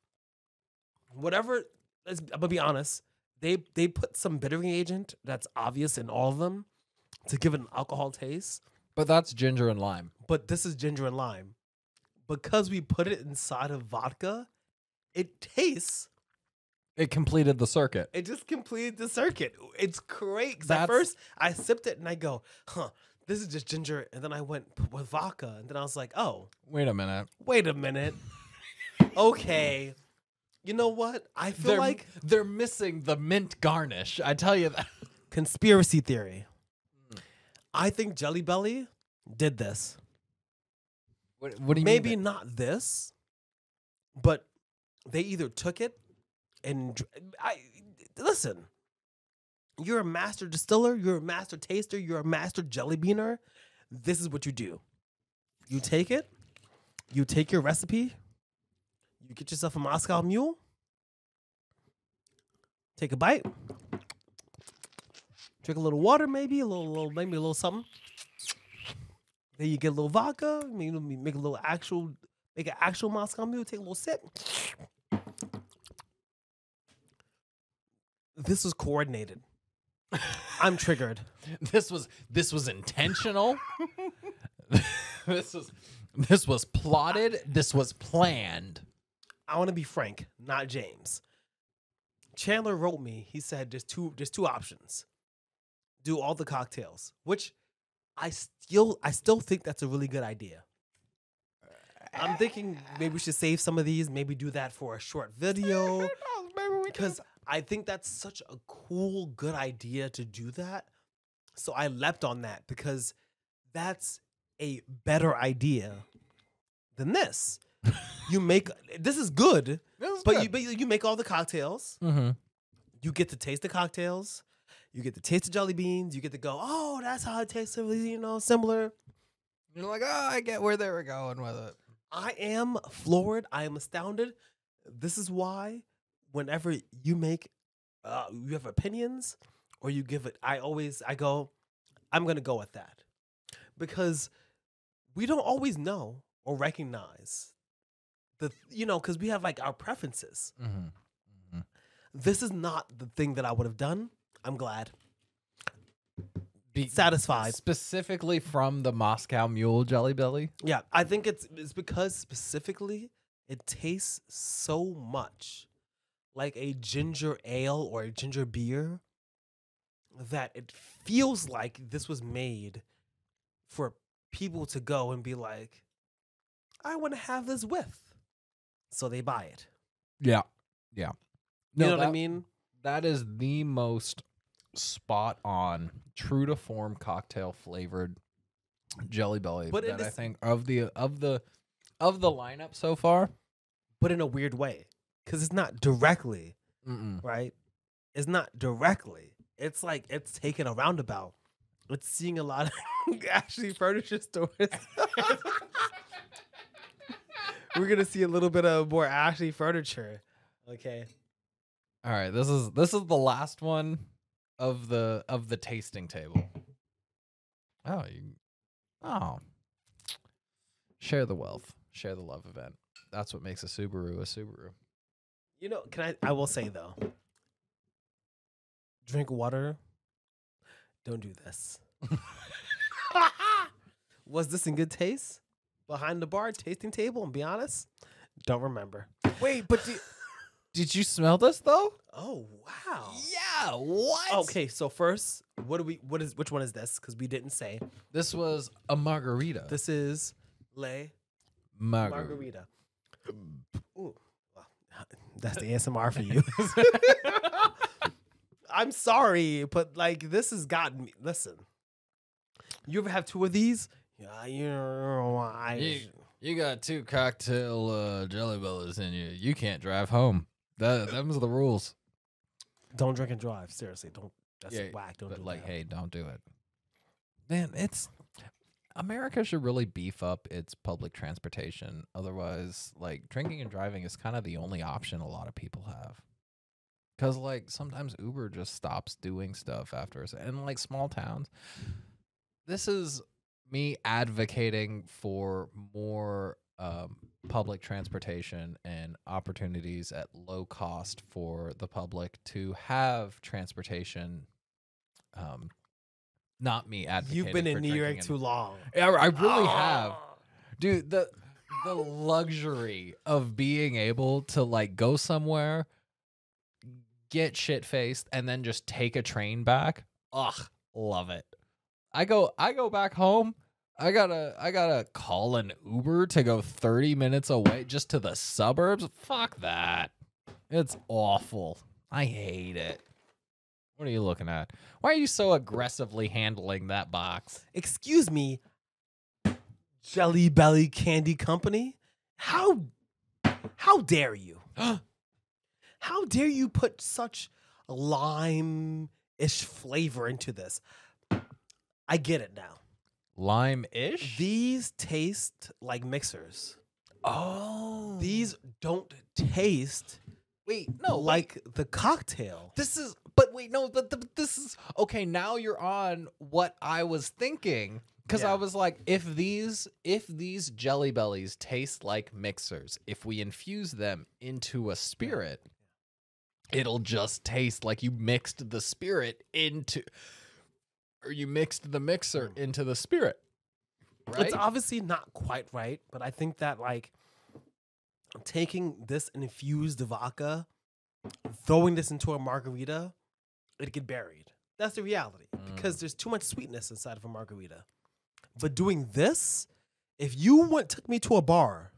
whatever. let's- I'm gonna be honest. They they put some bittering agent that's obvious in all of them to give it an alcohol taste. But that's ginger and lime. But this is ginger and lime. Because we put it inside of vodka, it tastes. It completed the circuit. It just completed the circuit. It's great. 'cause at That's- first I sipped it and I go, huh, this is just ginger. And then I went p- with vodka. And then I was like, oh, Wait a minute. wait a minute. <laughs> Okay. You know what? I feel They're like they're missing the mint garnish. I tell you that. <laughs> conspiracy theory. Hmm. I think Jelly Belly did this. What, what do you Maybe mean? not this, but they either took it and I listen. You're a master distiller. You're a master taster. You're a master jelly beaner. This is what you do. You take it. You take your recipe. You get yourself a Moscow Mule. Take a bite. Drink a little water, maybe a little, little maybe a little something. Then you get a little vodka. Maybe make a little actual, make an actual Moscow Mule. Take a little sip. This was coordinated. I'm triggered. <laughs> This was this was intentional. <laughs> this was this was plotted. This was planned. I want to be frank, not James. Chandler wrote me. He said there's two there's two options. Do all the cocktails, which I still I still think that's a really good idea. I'm thinking maybe we should save some of these, maybe do that for a short video <laughs> because I think that's such a cool good idea to do that. So I leapt on that because that's a better idea than this. you make <laughs> this is good, but you but you you make all the cocktails. mm-hmm. You get to taste the cocktails. You get to taste the jelly beans. You get to go, oh, that's how it tastes. You know, similar. You're like, oh, I get where they were going with it. I am floored. I am astounded. This is why, whenever you make, uh, you have opinions, or you give it, I always I go, I'm gonna go with that, because we don't always know or recognize the you know because we have like our preferences. Mm-hmm. This is not the thing that I would have done. I'm glad, Be satisfied. specifically from the Moscow Mule Jelly Belly. Yeah, I think it's it's because specifically it tastes so much like a ginger ale or a ginger beer that it feels like this was made for people to go and be like, I want to have this with. So they buy it. Yeah, yeah. You know what I mean? That is the most spot on, true to form cocktail flavored Jelly Belly But that I think of the of the of the lineup so far. But in a weird way. Because it's not directly, Mm-mm. right? It's not directly. It's like it's taken a roundabout. It's seeing a lot of <laughs> Ashley furniture stores. <laughs> We're gonna see a little bit of more Ashley furniture. Okay. All right, this is this is the last one of the of the tasting table. Oh, you, oh, share the wealth, share the love event. That's what makes a Subaru a Subaru. You know, can I I will say though. Drink water. Don't do this. <laughs> Was this in good taste? Behind the bar, tasting table, and be honest, don't remember. Wait, but did, <laughs> did you smell this though? Oh wow. Yeah. What? Okay, so first, what do we? What is? Which one is this? Because we didn't say. This was a margarita. This is Le margarita. Margarita. Ooh, well, that's the <laughs> ASMR for you. <laughs> I'm sorry, but like this has gotten me. Listen, you ever have two of these? Yeah, you know, I. You, you got two cocktail uh, jelly bellies in you. You can't drive home. That them's the rules. Don't drink and drive. Seriously, don't. That's Yeah, whack. Don't but do like, that. hey, don't do it. Man, it's America should really beef up its public transportation. Otherwise, like drinking and driving is kind of the only option a lot of people have. Cause like sometimes Uber just stops doing stuff after us, and like small towns. This is me advocating for more um, public transportation and opportunities at low cost for the public to have transportation. Um, not me advocating. You've been in New York too long. Yeah, I really have Ah. dude the the luxury of being able to like go somewhere get shit faced and then just take a train back ugh love it i go i go back home i gotta i gotta call an uber to go 30 minutes away just to the suburbs fuck that it's awful i hate it what are you looking at why are you so aggressively handling that box Excuse me, Jelly Belly Candy Company. How how dare you? <gasps> How dare you put such lime-ish flavor into this? I get it now. lime-ish These taste like mixers. Oh, These don't taste wait, no, wait. like the cocktail. this is. But wait, no, but the, this is okay. Now you're on what I was thinking because Yeah. I was like, if these if these Jelly Bellies taste like mixers, if we infuse them into a spirit, it'll just taste like you mixed the spirit into, or you mixed the mixer hmm. into the spirit. Right? It's obviously not quite right, but I think that like taking this infused vodka, throwing this into a margarita, it'd get buried. That's the reality because mm. there's too much sweetness inside of a margarita. But doing this, if you went took me to a bar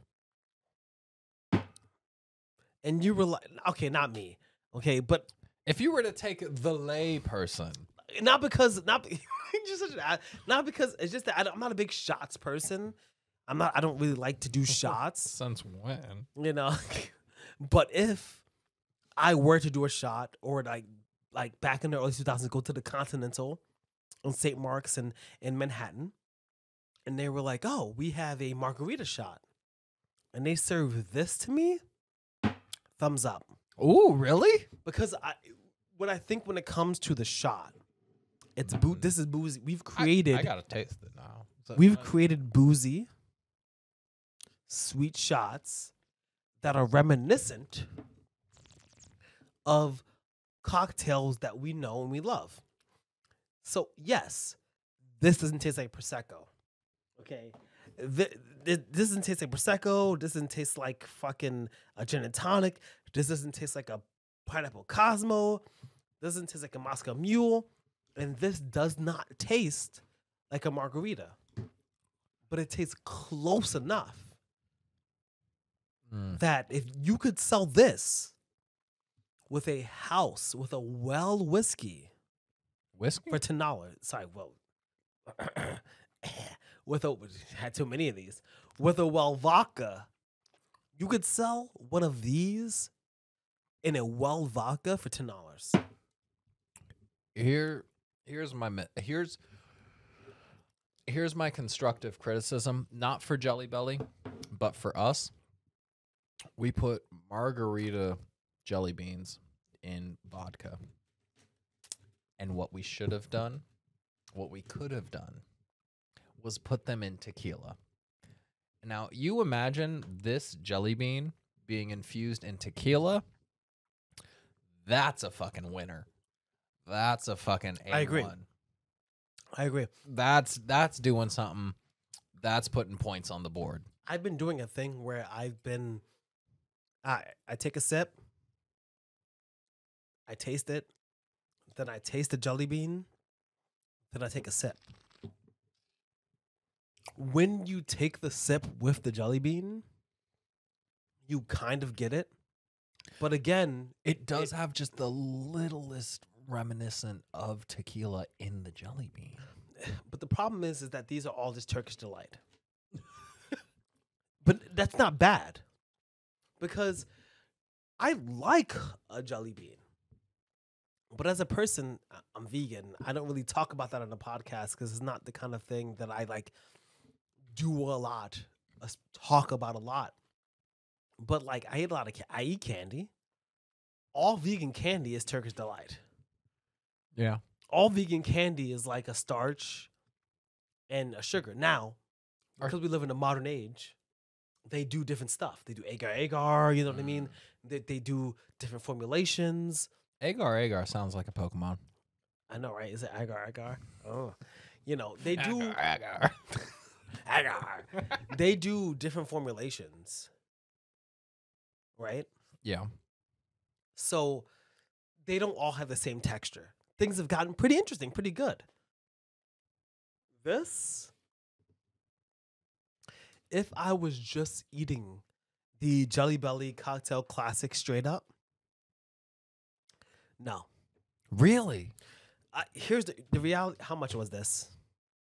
and you were like, okay, not me, okay, but if you were to take the lay person, not because not <laughs> just such an- not because it's just that I don't- I'm not a big shots person. I'm not. I don't really like to do <laughs> shots. since when? you know. <laughs> but if I were to do a shot, or like like back in the early 2000s, go to the Continental on St. Mark's and in Manhattan, and they were like, "Oh, we have a margarita shot," and they serve this to me. Thumbs up, Ooh, really? because I what I think when it comes to the shot, it's boo. Mm. This is boozy. We've created. I, gotta taste it now. We've fine? created boozy, sweet shots that are reminiscent of cocktails that we know and we love. So, yes, this doesn't taste like Prosecco. Okay. Th- th- This doesn't taste like Prosecco. This doesn't taste like fucking a gin and tonic. This doesn't taste like a pineapple Cosmo. This doesn't taste like a Moscow Mule. And this does not taste like a margarita, but it tastes close enough Mm. that if you could sell this with a house with a well whiskey whiskey. for ten dollars, sorry, well, <coughs> with a had too many of these with a well vodka, you could sell one of these in a well vodka for ten dollars. Here, here's my here's here's my constructive criticism. Not for Jelly Belly, but for us. We put margarita jelly beans in vodka, and what we should have done, what we could have done, was put them in tequila. Now, you imagine this jelly bean being infused in tequila. That's a fucking winner. That's a fucking A1. I agree. I agree. That's that's doing something. That's putting points on the board. I've been doing a thing where I've been I I take a sip, I taste it, then I taste the jelly bean, then I take a sip. When you take the sip with the jelly bean, you kind of get it. But again, It does have just the littlest reminiscent of tequila in the jelly bean. <sighs> but the problem is is that these are all just Turkish delight. <laughs> but that's not bad. Because I like a jelly bean. But as a person, I'm vegan. I don't really talk about that on the podcast because it's not the kind of thing that I like do a lot, talk about a lot. But like, I eat a lot of, I eat candy. All vegan candy is Turkish delight. Yeah. All vegan candy is like a starch and a sugar. Now, because we live in a modern age, they do different stuff. They do agar agar, you know what I mean? Mm. They, they do different formulations. Agar Agar sounds like a Pokemon. I know, right? Is it agar agar? Oh, you know they do Agar. <laughs> agar. they do different formulations, right? yeah. So they don't all have the same texture. Things have gotten pretty interesting, pretty good. This, if I was just eating the Jelly Belly cocktail classic straight up, no. Really? I, here's the, the reality. How much was this?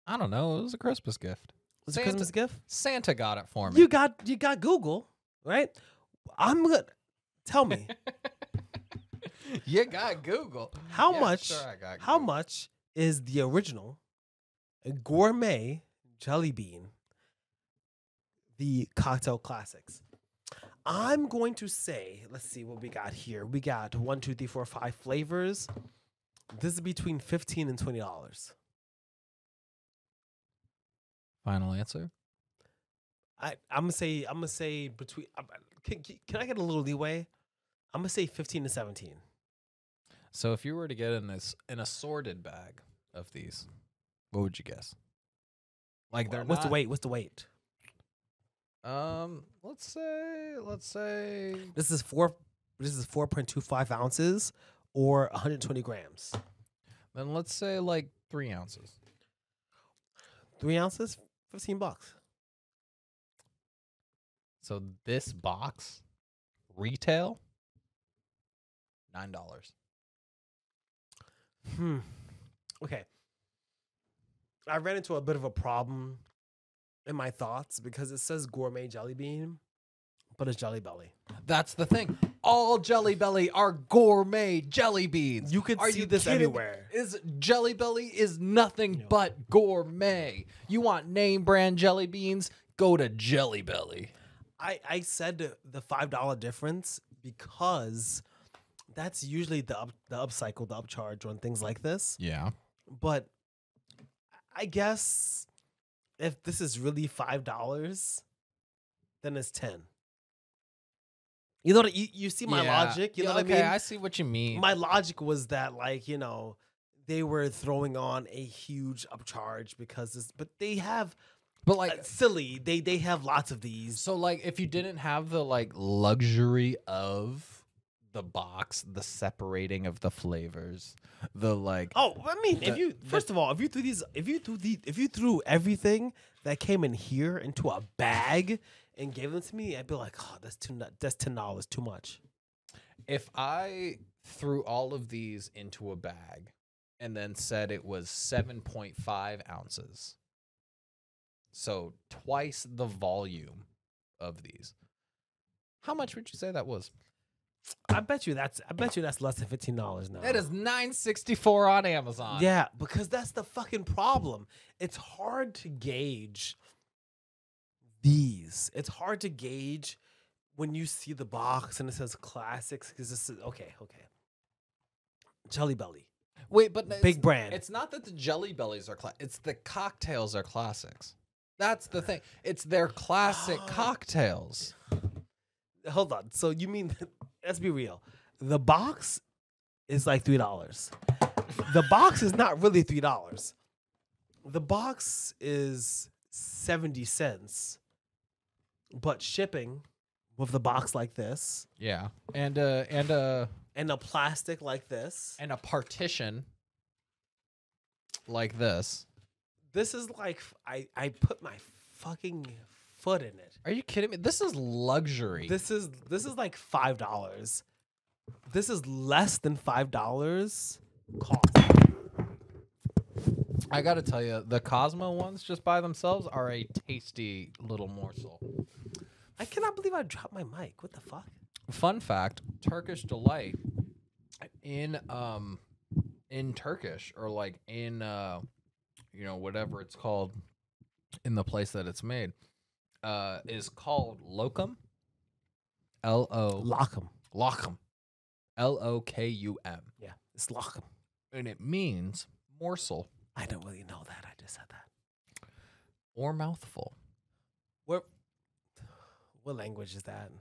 I don't know. It was a Christmas gift. Was it a Christmas gift? Santa got it for me. You got you got Google, right? I'm gonna tell me <laughs> you got Google. how Yeah, much sure got how much is the original gourmet jelly bean, the cocktail classics. I'm going to say, let's see what we got here. We got one, two, three, four, five flavors. This is between fifteen and twenty dollars. Final answer. I I'm gonna say I'm gonna say between. uh, Can, can I get a little leeway? I'm gonna say fifteen to seventeen. So if you were to get in this an assorted bag of these, what would you guess? Like they're What's the weight? What's the weight? Um, let's say let's say This is four. This is four point two five ounces or 120 grams. then let's say like three ounces. Three ounces, 15 bucks. So this box retail nine dollars. Hmm. Okay. I ran into a bit of a problem in my thoughts because it says gourmet jelly bean, but it's Jelly Belly. That's the thing. All Jelly Belly are gourmet jelly beans. You could Are see you this kidding me? everywhere. Is Jelly Belly is nothing but gourmet. You want name brand jelly beans? Go to Jelly Belly. I, I said the- the five dollar difference because that's usually the up, the upcycle, the upcharge on things like this. Yeah. But I guess if this is really five dollars, then it's ten. You know what you, you see my logic? You know what okay, I mean? I see what you mean. my logic was that like, you know, they were throwing on a huge upcharge because this but they have but like like silly. They they have lots of these. so like if you didn't have the like luxury of the box, the separating of the flavors, the like Oh, I mean, if The- you the- first of all, if you threw these, if you threw the, if you threw everything that came in here into a bag and gave them to me, I'd be like, oh, that's too, that's ten dollars too much. if I threw all of these into a bag and then said it was 7.5 ounces, so twice the volume of these, how much would you say that was? I bet you that's, I bet you that's less than fifteen dollars now. It is 964 on Amazon. yeah, because that's the fucking problem. It's hard to gauge these. It's hard to gauge when you see the box and it says classics because this is okay, okay. Jelly Belly, Wait, but big brand. It's not that the jelly bellies are cla- it's the cocktails are classics. That's the thing. It's their classic <gasps> cocktails. hold on. So you mean let's be real. The box is like three dollars. The box is not really three dollars. The box is seventy cents. But shipping with the box like this Yeah. And uh and uh and a plastic like this, and a partition like this. this is like I I put my fucking foot in it. Are you kidding me? This is luxury. This is this is like five dollars. This is less than five dollars cost. I got to tell you, the Cosmo ones just by themselves are a tasty little morsel. I cannot believe I dropped my mic. What the fuck? fun fact: Turkish delight in um in Turkish or like in uh you know whatever it's called in the place that it's made uh is called lokum. L O Lock 'em. lokum. L O K U M, Yeah, it's lock 'em. and it means morsel I don't really know that. I just said that. or mouthful. What what language is that?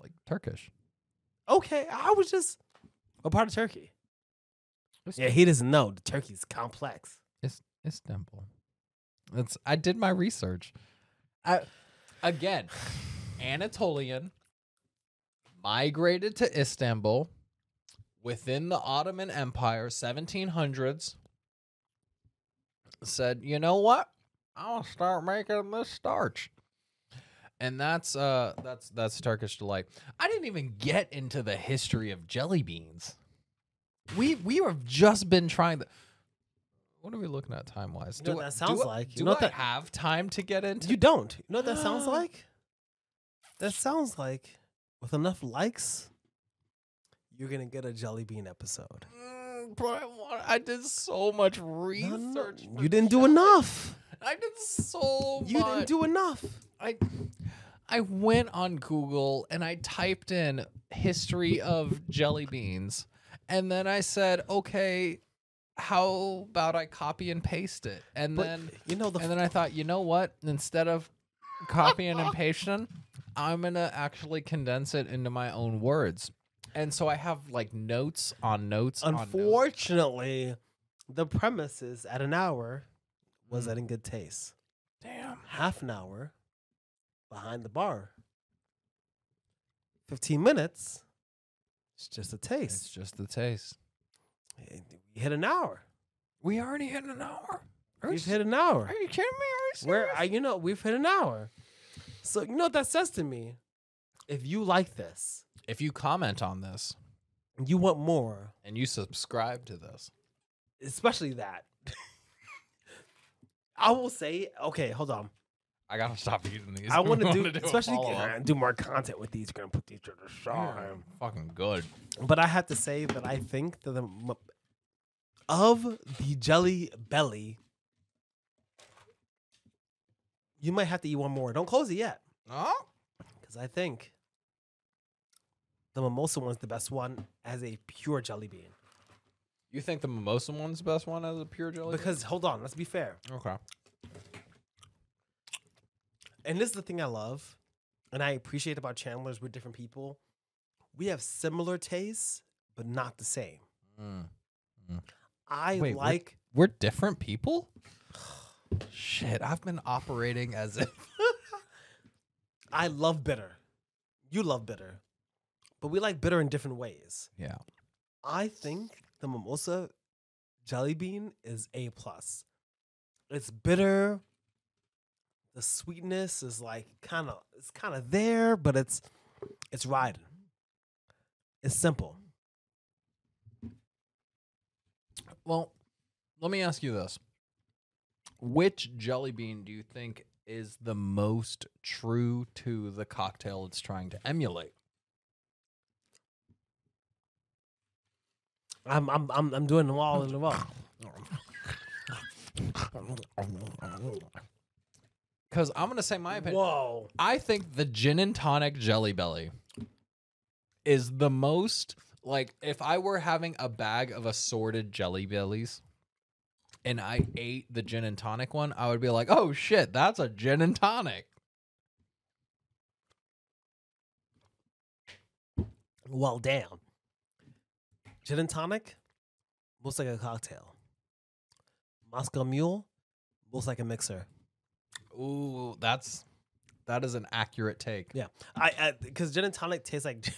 Like Turkish. Okay, I was just what part of Turkey? It's Yeah, he doesn't know. The Turkey's complex. Is Istanbul. That's I did my research. I again, Anatolian migrated to Istanbul within the Ottoman Empire, 1700s. Said, you know what? I'll start making this starch. And that's uh that's that's Turkish delight. I didn't even get into the history of jelly beans. We we have just been trying to what are we looking at time wise? You know what that sounds like? You Do know what I that- have time to get into? You don't. You know what that sounds <gasps> like? That sounds like with enough likes, you're gonna get a jelly bean episode. Mm, but I, want, I did so much research. no, no. for You didn't do enough. I did so You much. didn't do enough. I I went on Google and I typed in history of jelly beans, and then I said, okay, how about I copy and paste it? And But then you know the and then I thought, you know what? Instead of copying and <laughs> pasting, I'm gonna actually condense it into my own words. And so I have like notes on notes on notes. unfortunately, the premises at an hour was Mm. in good taste. Damn. Half an hour behind the bar. Fifteen minutes. It's just a taste. It's just the taste. We hit an hour. We already hit an hour. Are, We've you, hit an hour. are you kidding me? Are you Where serious? I, you know, we've hit an hour. So you know what that says to me? If you like this, if you comment on this you want more, and you subscribe to this, especially that. <laughs> I will say, okay, hold on. I gotta stop eating these. I <laughs> want to do, wanna especially do more content with these. We're gonna put these to the They're side. fucking good. But I have to say that I think that the m- of the jelly belly, you might have to eat one more. Don't close it yet, Oh, because I think the mimosa one's the best one as a pure jelly bean. you think the mimosa one's the best one as a pure jelly? bean? Because hold on, let's be fair. okay, And this is the thing I love, and I appreciate about Chandler's. We're different people. We have similar tastes, but not the same. Mm. I Wait, like. we're different people. <sighs> Shit, I've been operating as if <laughs> I love bitter. You love bitter, but we like bitter in different ways. yeah. I think the mimosa jelly bean is a plus. It's bitter. The sweetness is like kind of it's kind of there, but it's it's riding. It's simple. Well, let me ask you this: Which jelly bean do you think is the most true to the cocktail it's trying to emulate? I'm I'm I'm, I'm doing them all in a row. Because I'm gonna say my opinion. Whoa. I think the gin and tonic Jelly Belly is the most like if I were having a bag of assorted Jelly Bellies and I ate the gin and tonic one, I would be like, "Oh shit, that's a gin and tonic." Well, damn. Gin and tonic looks like a cocktail. Moscow Mule looks like a mixer. Ooh, that's that is an accurate take. Yeah, I because gin and tonic tastes like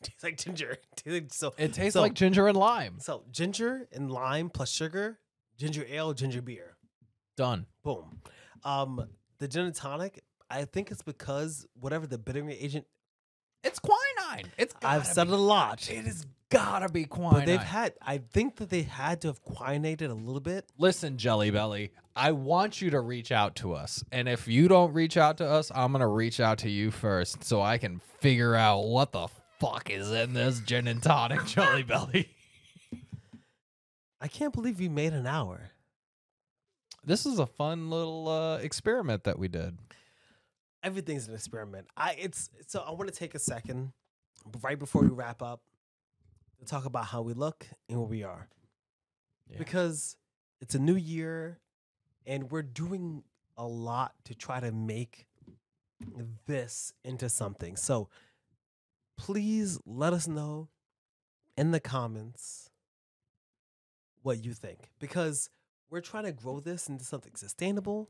<laughs> tastes like ginger. <laughs> So It tastes So- like ginger and lime. so ginger and lime plus sugar, ginger ale, ginger beer. Done. Boom. Um, the gin and tonic. I think it's because whatever the bittering agent. It's quinine. It's I've said be- it a lot. It is gotta be quinine. But they've had. I think that they had to have quinated a little bit. Listen, Jelly Belly, I want you to reach out to us. And if you don't reach out to us, I'm going to reach out to you first so I can figure out what the fuck is in this gin and tonic, <laughs> Jelly Belly. I can't believe we made an hour. This is a fun little uh, experiment that we did. Everything's an experiment. I it's so I want to take a second right before we wrap up to talk about how we look and where we are. Yeah. Because it's a new year and we're doing a lot to try to make this into something. So please let us know in the comments what you think because we're trying to grow this into something sustainable,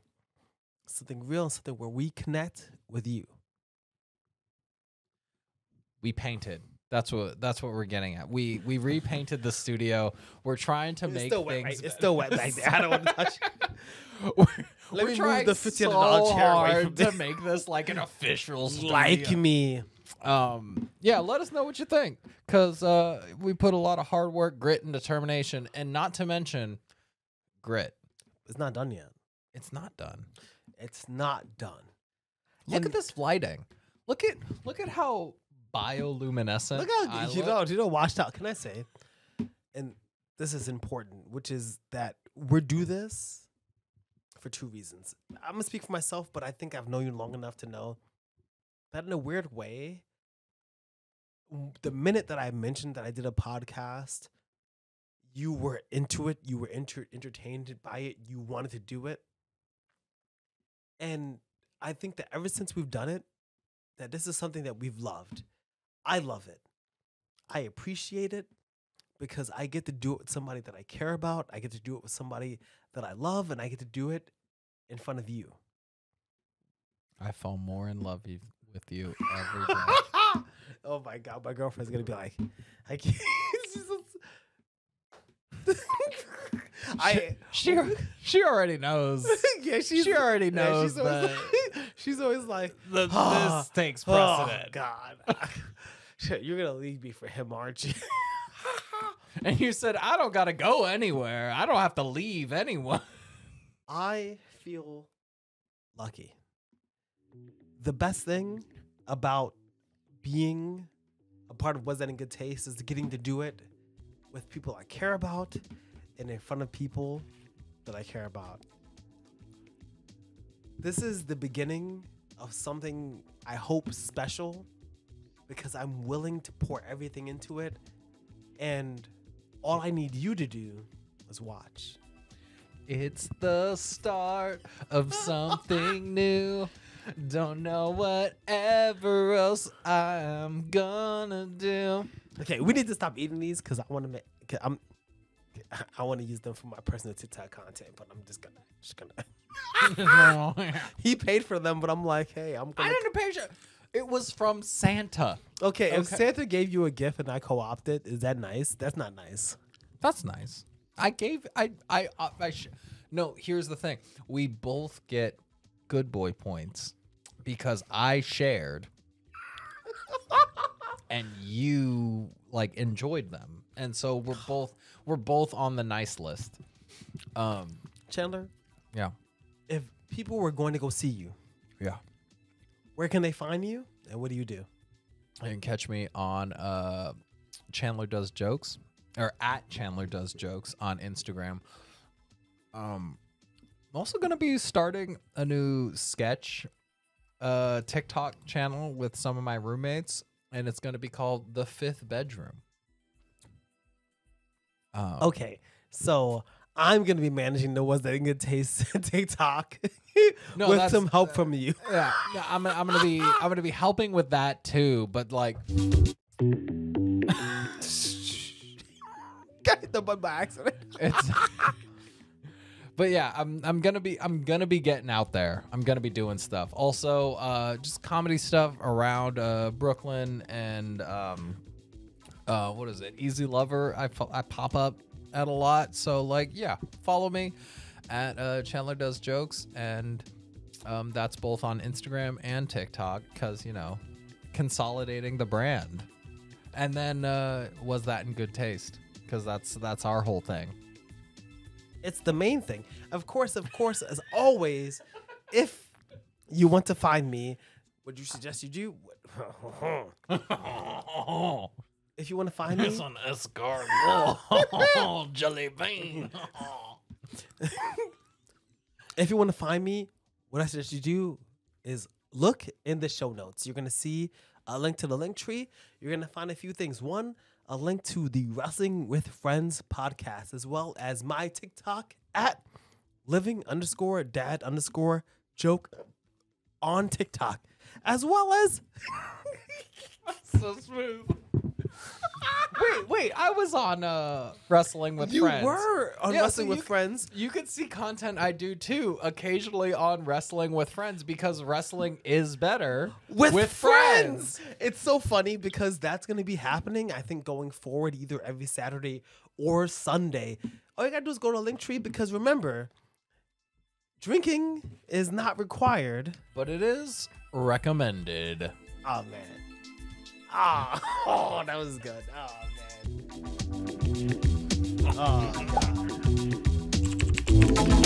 something real, something where we connect with you. We painted. That's what that's what we're getting at. We we repainted the studio. We're trying to It's make still wet, things. right? It's still wet back there. <laughs> I don't want to touch <laughs> we're Let we're me move trying the so $15 chair away hard from to this. make this like an official <laughs> studio. Like me. Um yeah let us know what you think because uh we put a lot of hard work grit and determination and not to mention grit It's not done yet. it's not done It's not done. look And- at this lighting look at look at how bioluminescent Look how I you look. know, you know, washed out. Can I say? And this is important, which is that we do this for two reasons. I'm gonna speak for myself, but I think I've known you long enough to know that in a weird way, the minute that I mentioned that I did a podcast, you were into it. You were enter- entertained by it. You wanted to do it, and I think that ever since we've done it, that this is something that we've loved. I love it. I appreciate it because I get to do it with somebody that I care about. I get to do it with somebody that I love, and I get to do it in front of you. i fall more in love with you every day <laughs> oh my god, my girlfriend's gonna be like, I can't. <laughs> <laughs> I she she already knows yeah, she's she already yeah, knows she's always that like, she's always like, the, Ah, this takes oh precedent god, you're gonna leave me for him, aren't you? and you said i don't gotta go anywhere i don't have to leave anyone I feel lucky. The best thing about being a part of Was That in Good Taste is getting to do it with people I care about and in front of people that I care about. This is the beginning of something I hope special because I'm willing to pour everything into it. And all I need you to do is watch. It's the start of <laughs> something new. Don't know whatever else I'm gonna do. Okay, we need to stop eating these because I want to make. I'm. I want to use them for my personal TikTok content, but I'm just gonna, just gonna. <laughs> He paid for them, but I'm like, hey, I'm gonna. didn't pay you. It was from Santa. Okay, if Santa gave you a gift and I co-opted, is that nice? That's not nice. That's nice. I gave I I I, I sh- no. Here's the thing: we both get good boy points because I shared, <laughs> and you like enjoyed them, and so we're <sighs> both we're both on the nice list. Um. Chandler, Yeah. if people were going to go see you, Yeah. where can they find you, and what do you do? You can catch me on uh, Chandler Does Jokes or at Chandler Does Jokes on Instagram. Um, I'm also going to be starting a new sketch uh, TikTok channel with some of my roommates, and it's going to be called The Fifth Bedroom. Um, Okay, so I'm gonna be managing the Was That Good Taste <laughs> TikTok <laughs> No, with some help from you. yeah, yeah, I'm, I'm gonna be I'm gonna be helping with that too, but like <laughs> Got hit the butt by accident. It's But yeah, I'm I'm gonna be I'm gonna be getting out there. I'm gonna be doing stuff. Also, uh just comedy stuff around uh Brooklyn and um uh what is it? Easy Lover. I I pop up at a lot. So like yeah, follow me at uh Chandler Does Jokes and um that's both on Instagram and TikTok cuz you know, consolidating the brand. And then uh, was that in good taste? Because that's that's our whole thing. It's the main thing. Of course, of course, as always, if you want to find me, would you suggest you do? <laughs> if you want to find me, an escargot, <laughs> jelly bean. if you want to find me, what I suggest you do is look in the show notes. You're gonna see a link to the link tree. You're gonna find a few things. One, a link to the Wrestling with Friends podcast, as well as my TikTok at living underscore dad underscore joke on TikTok, as well as <laughs> so smooth. Wait, wait. I was on uh, wrestling with friends. you friends. were on Yeah, Wrestling so with you c- Friends. You can see content I do too, occasionally on wrestling with friends because wrestling is better with, friends. It's so funny because that's going to be happening, I think, going forward, either every Saturday or Sunday. All you got to do is go to Linktree because remember, drinking is not required. But it is recommended. Oh, man. Ah, <laughs> oh, that was good. Oh man. Oh. God.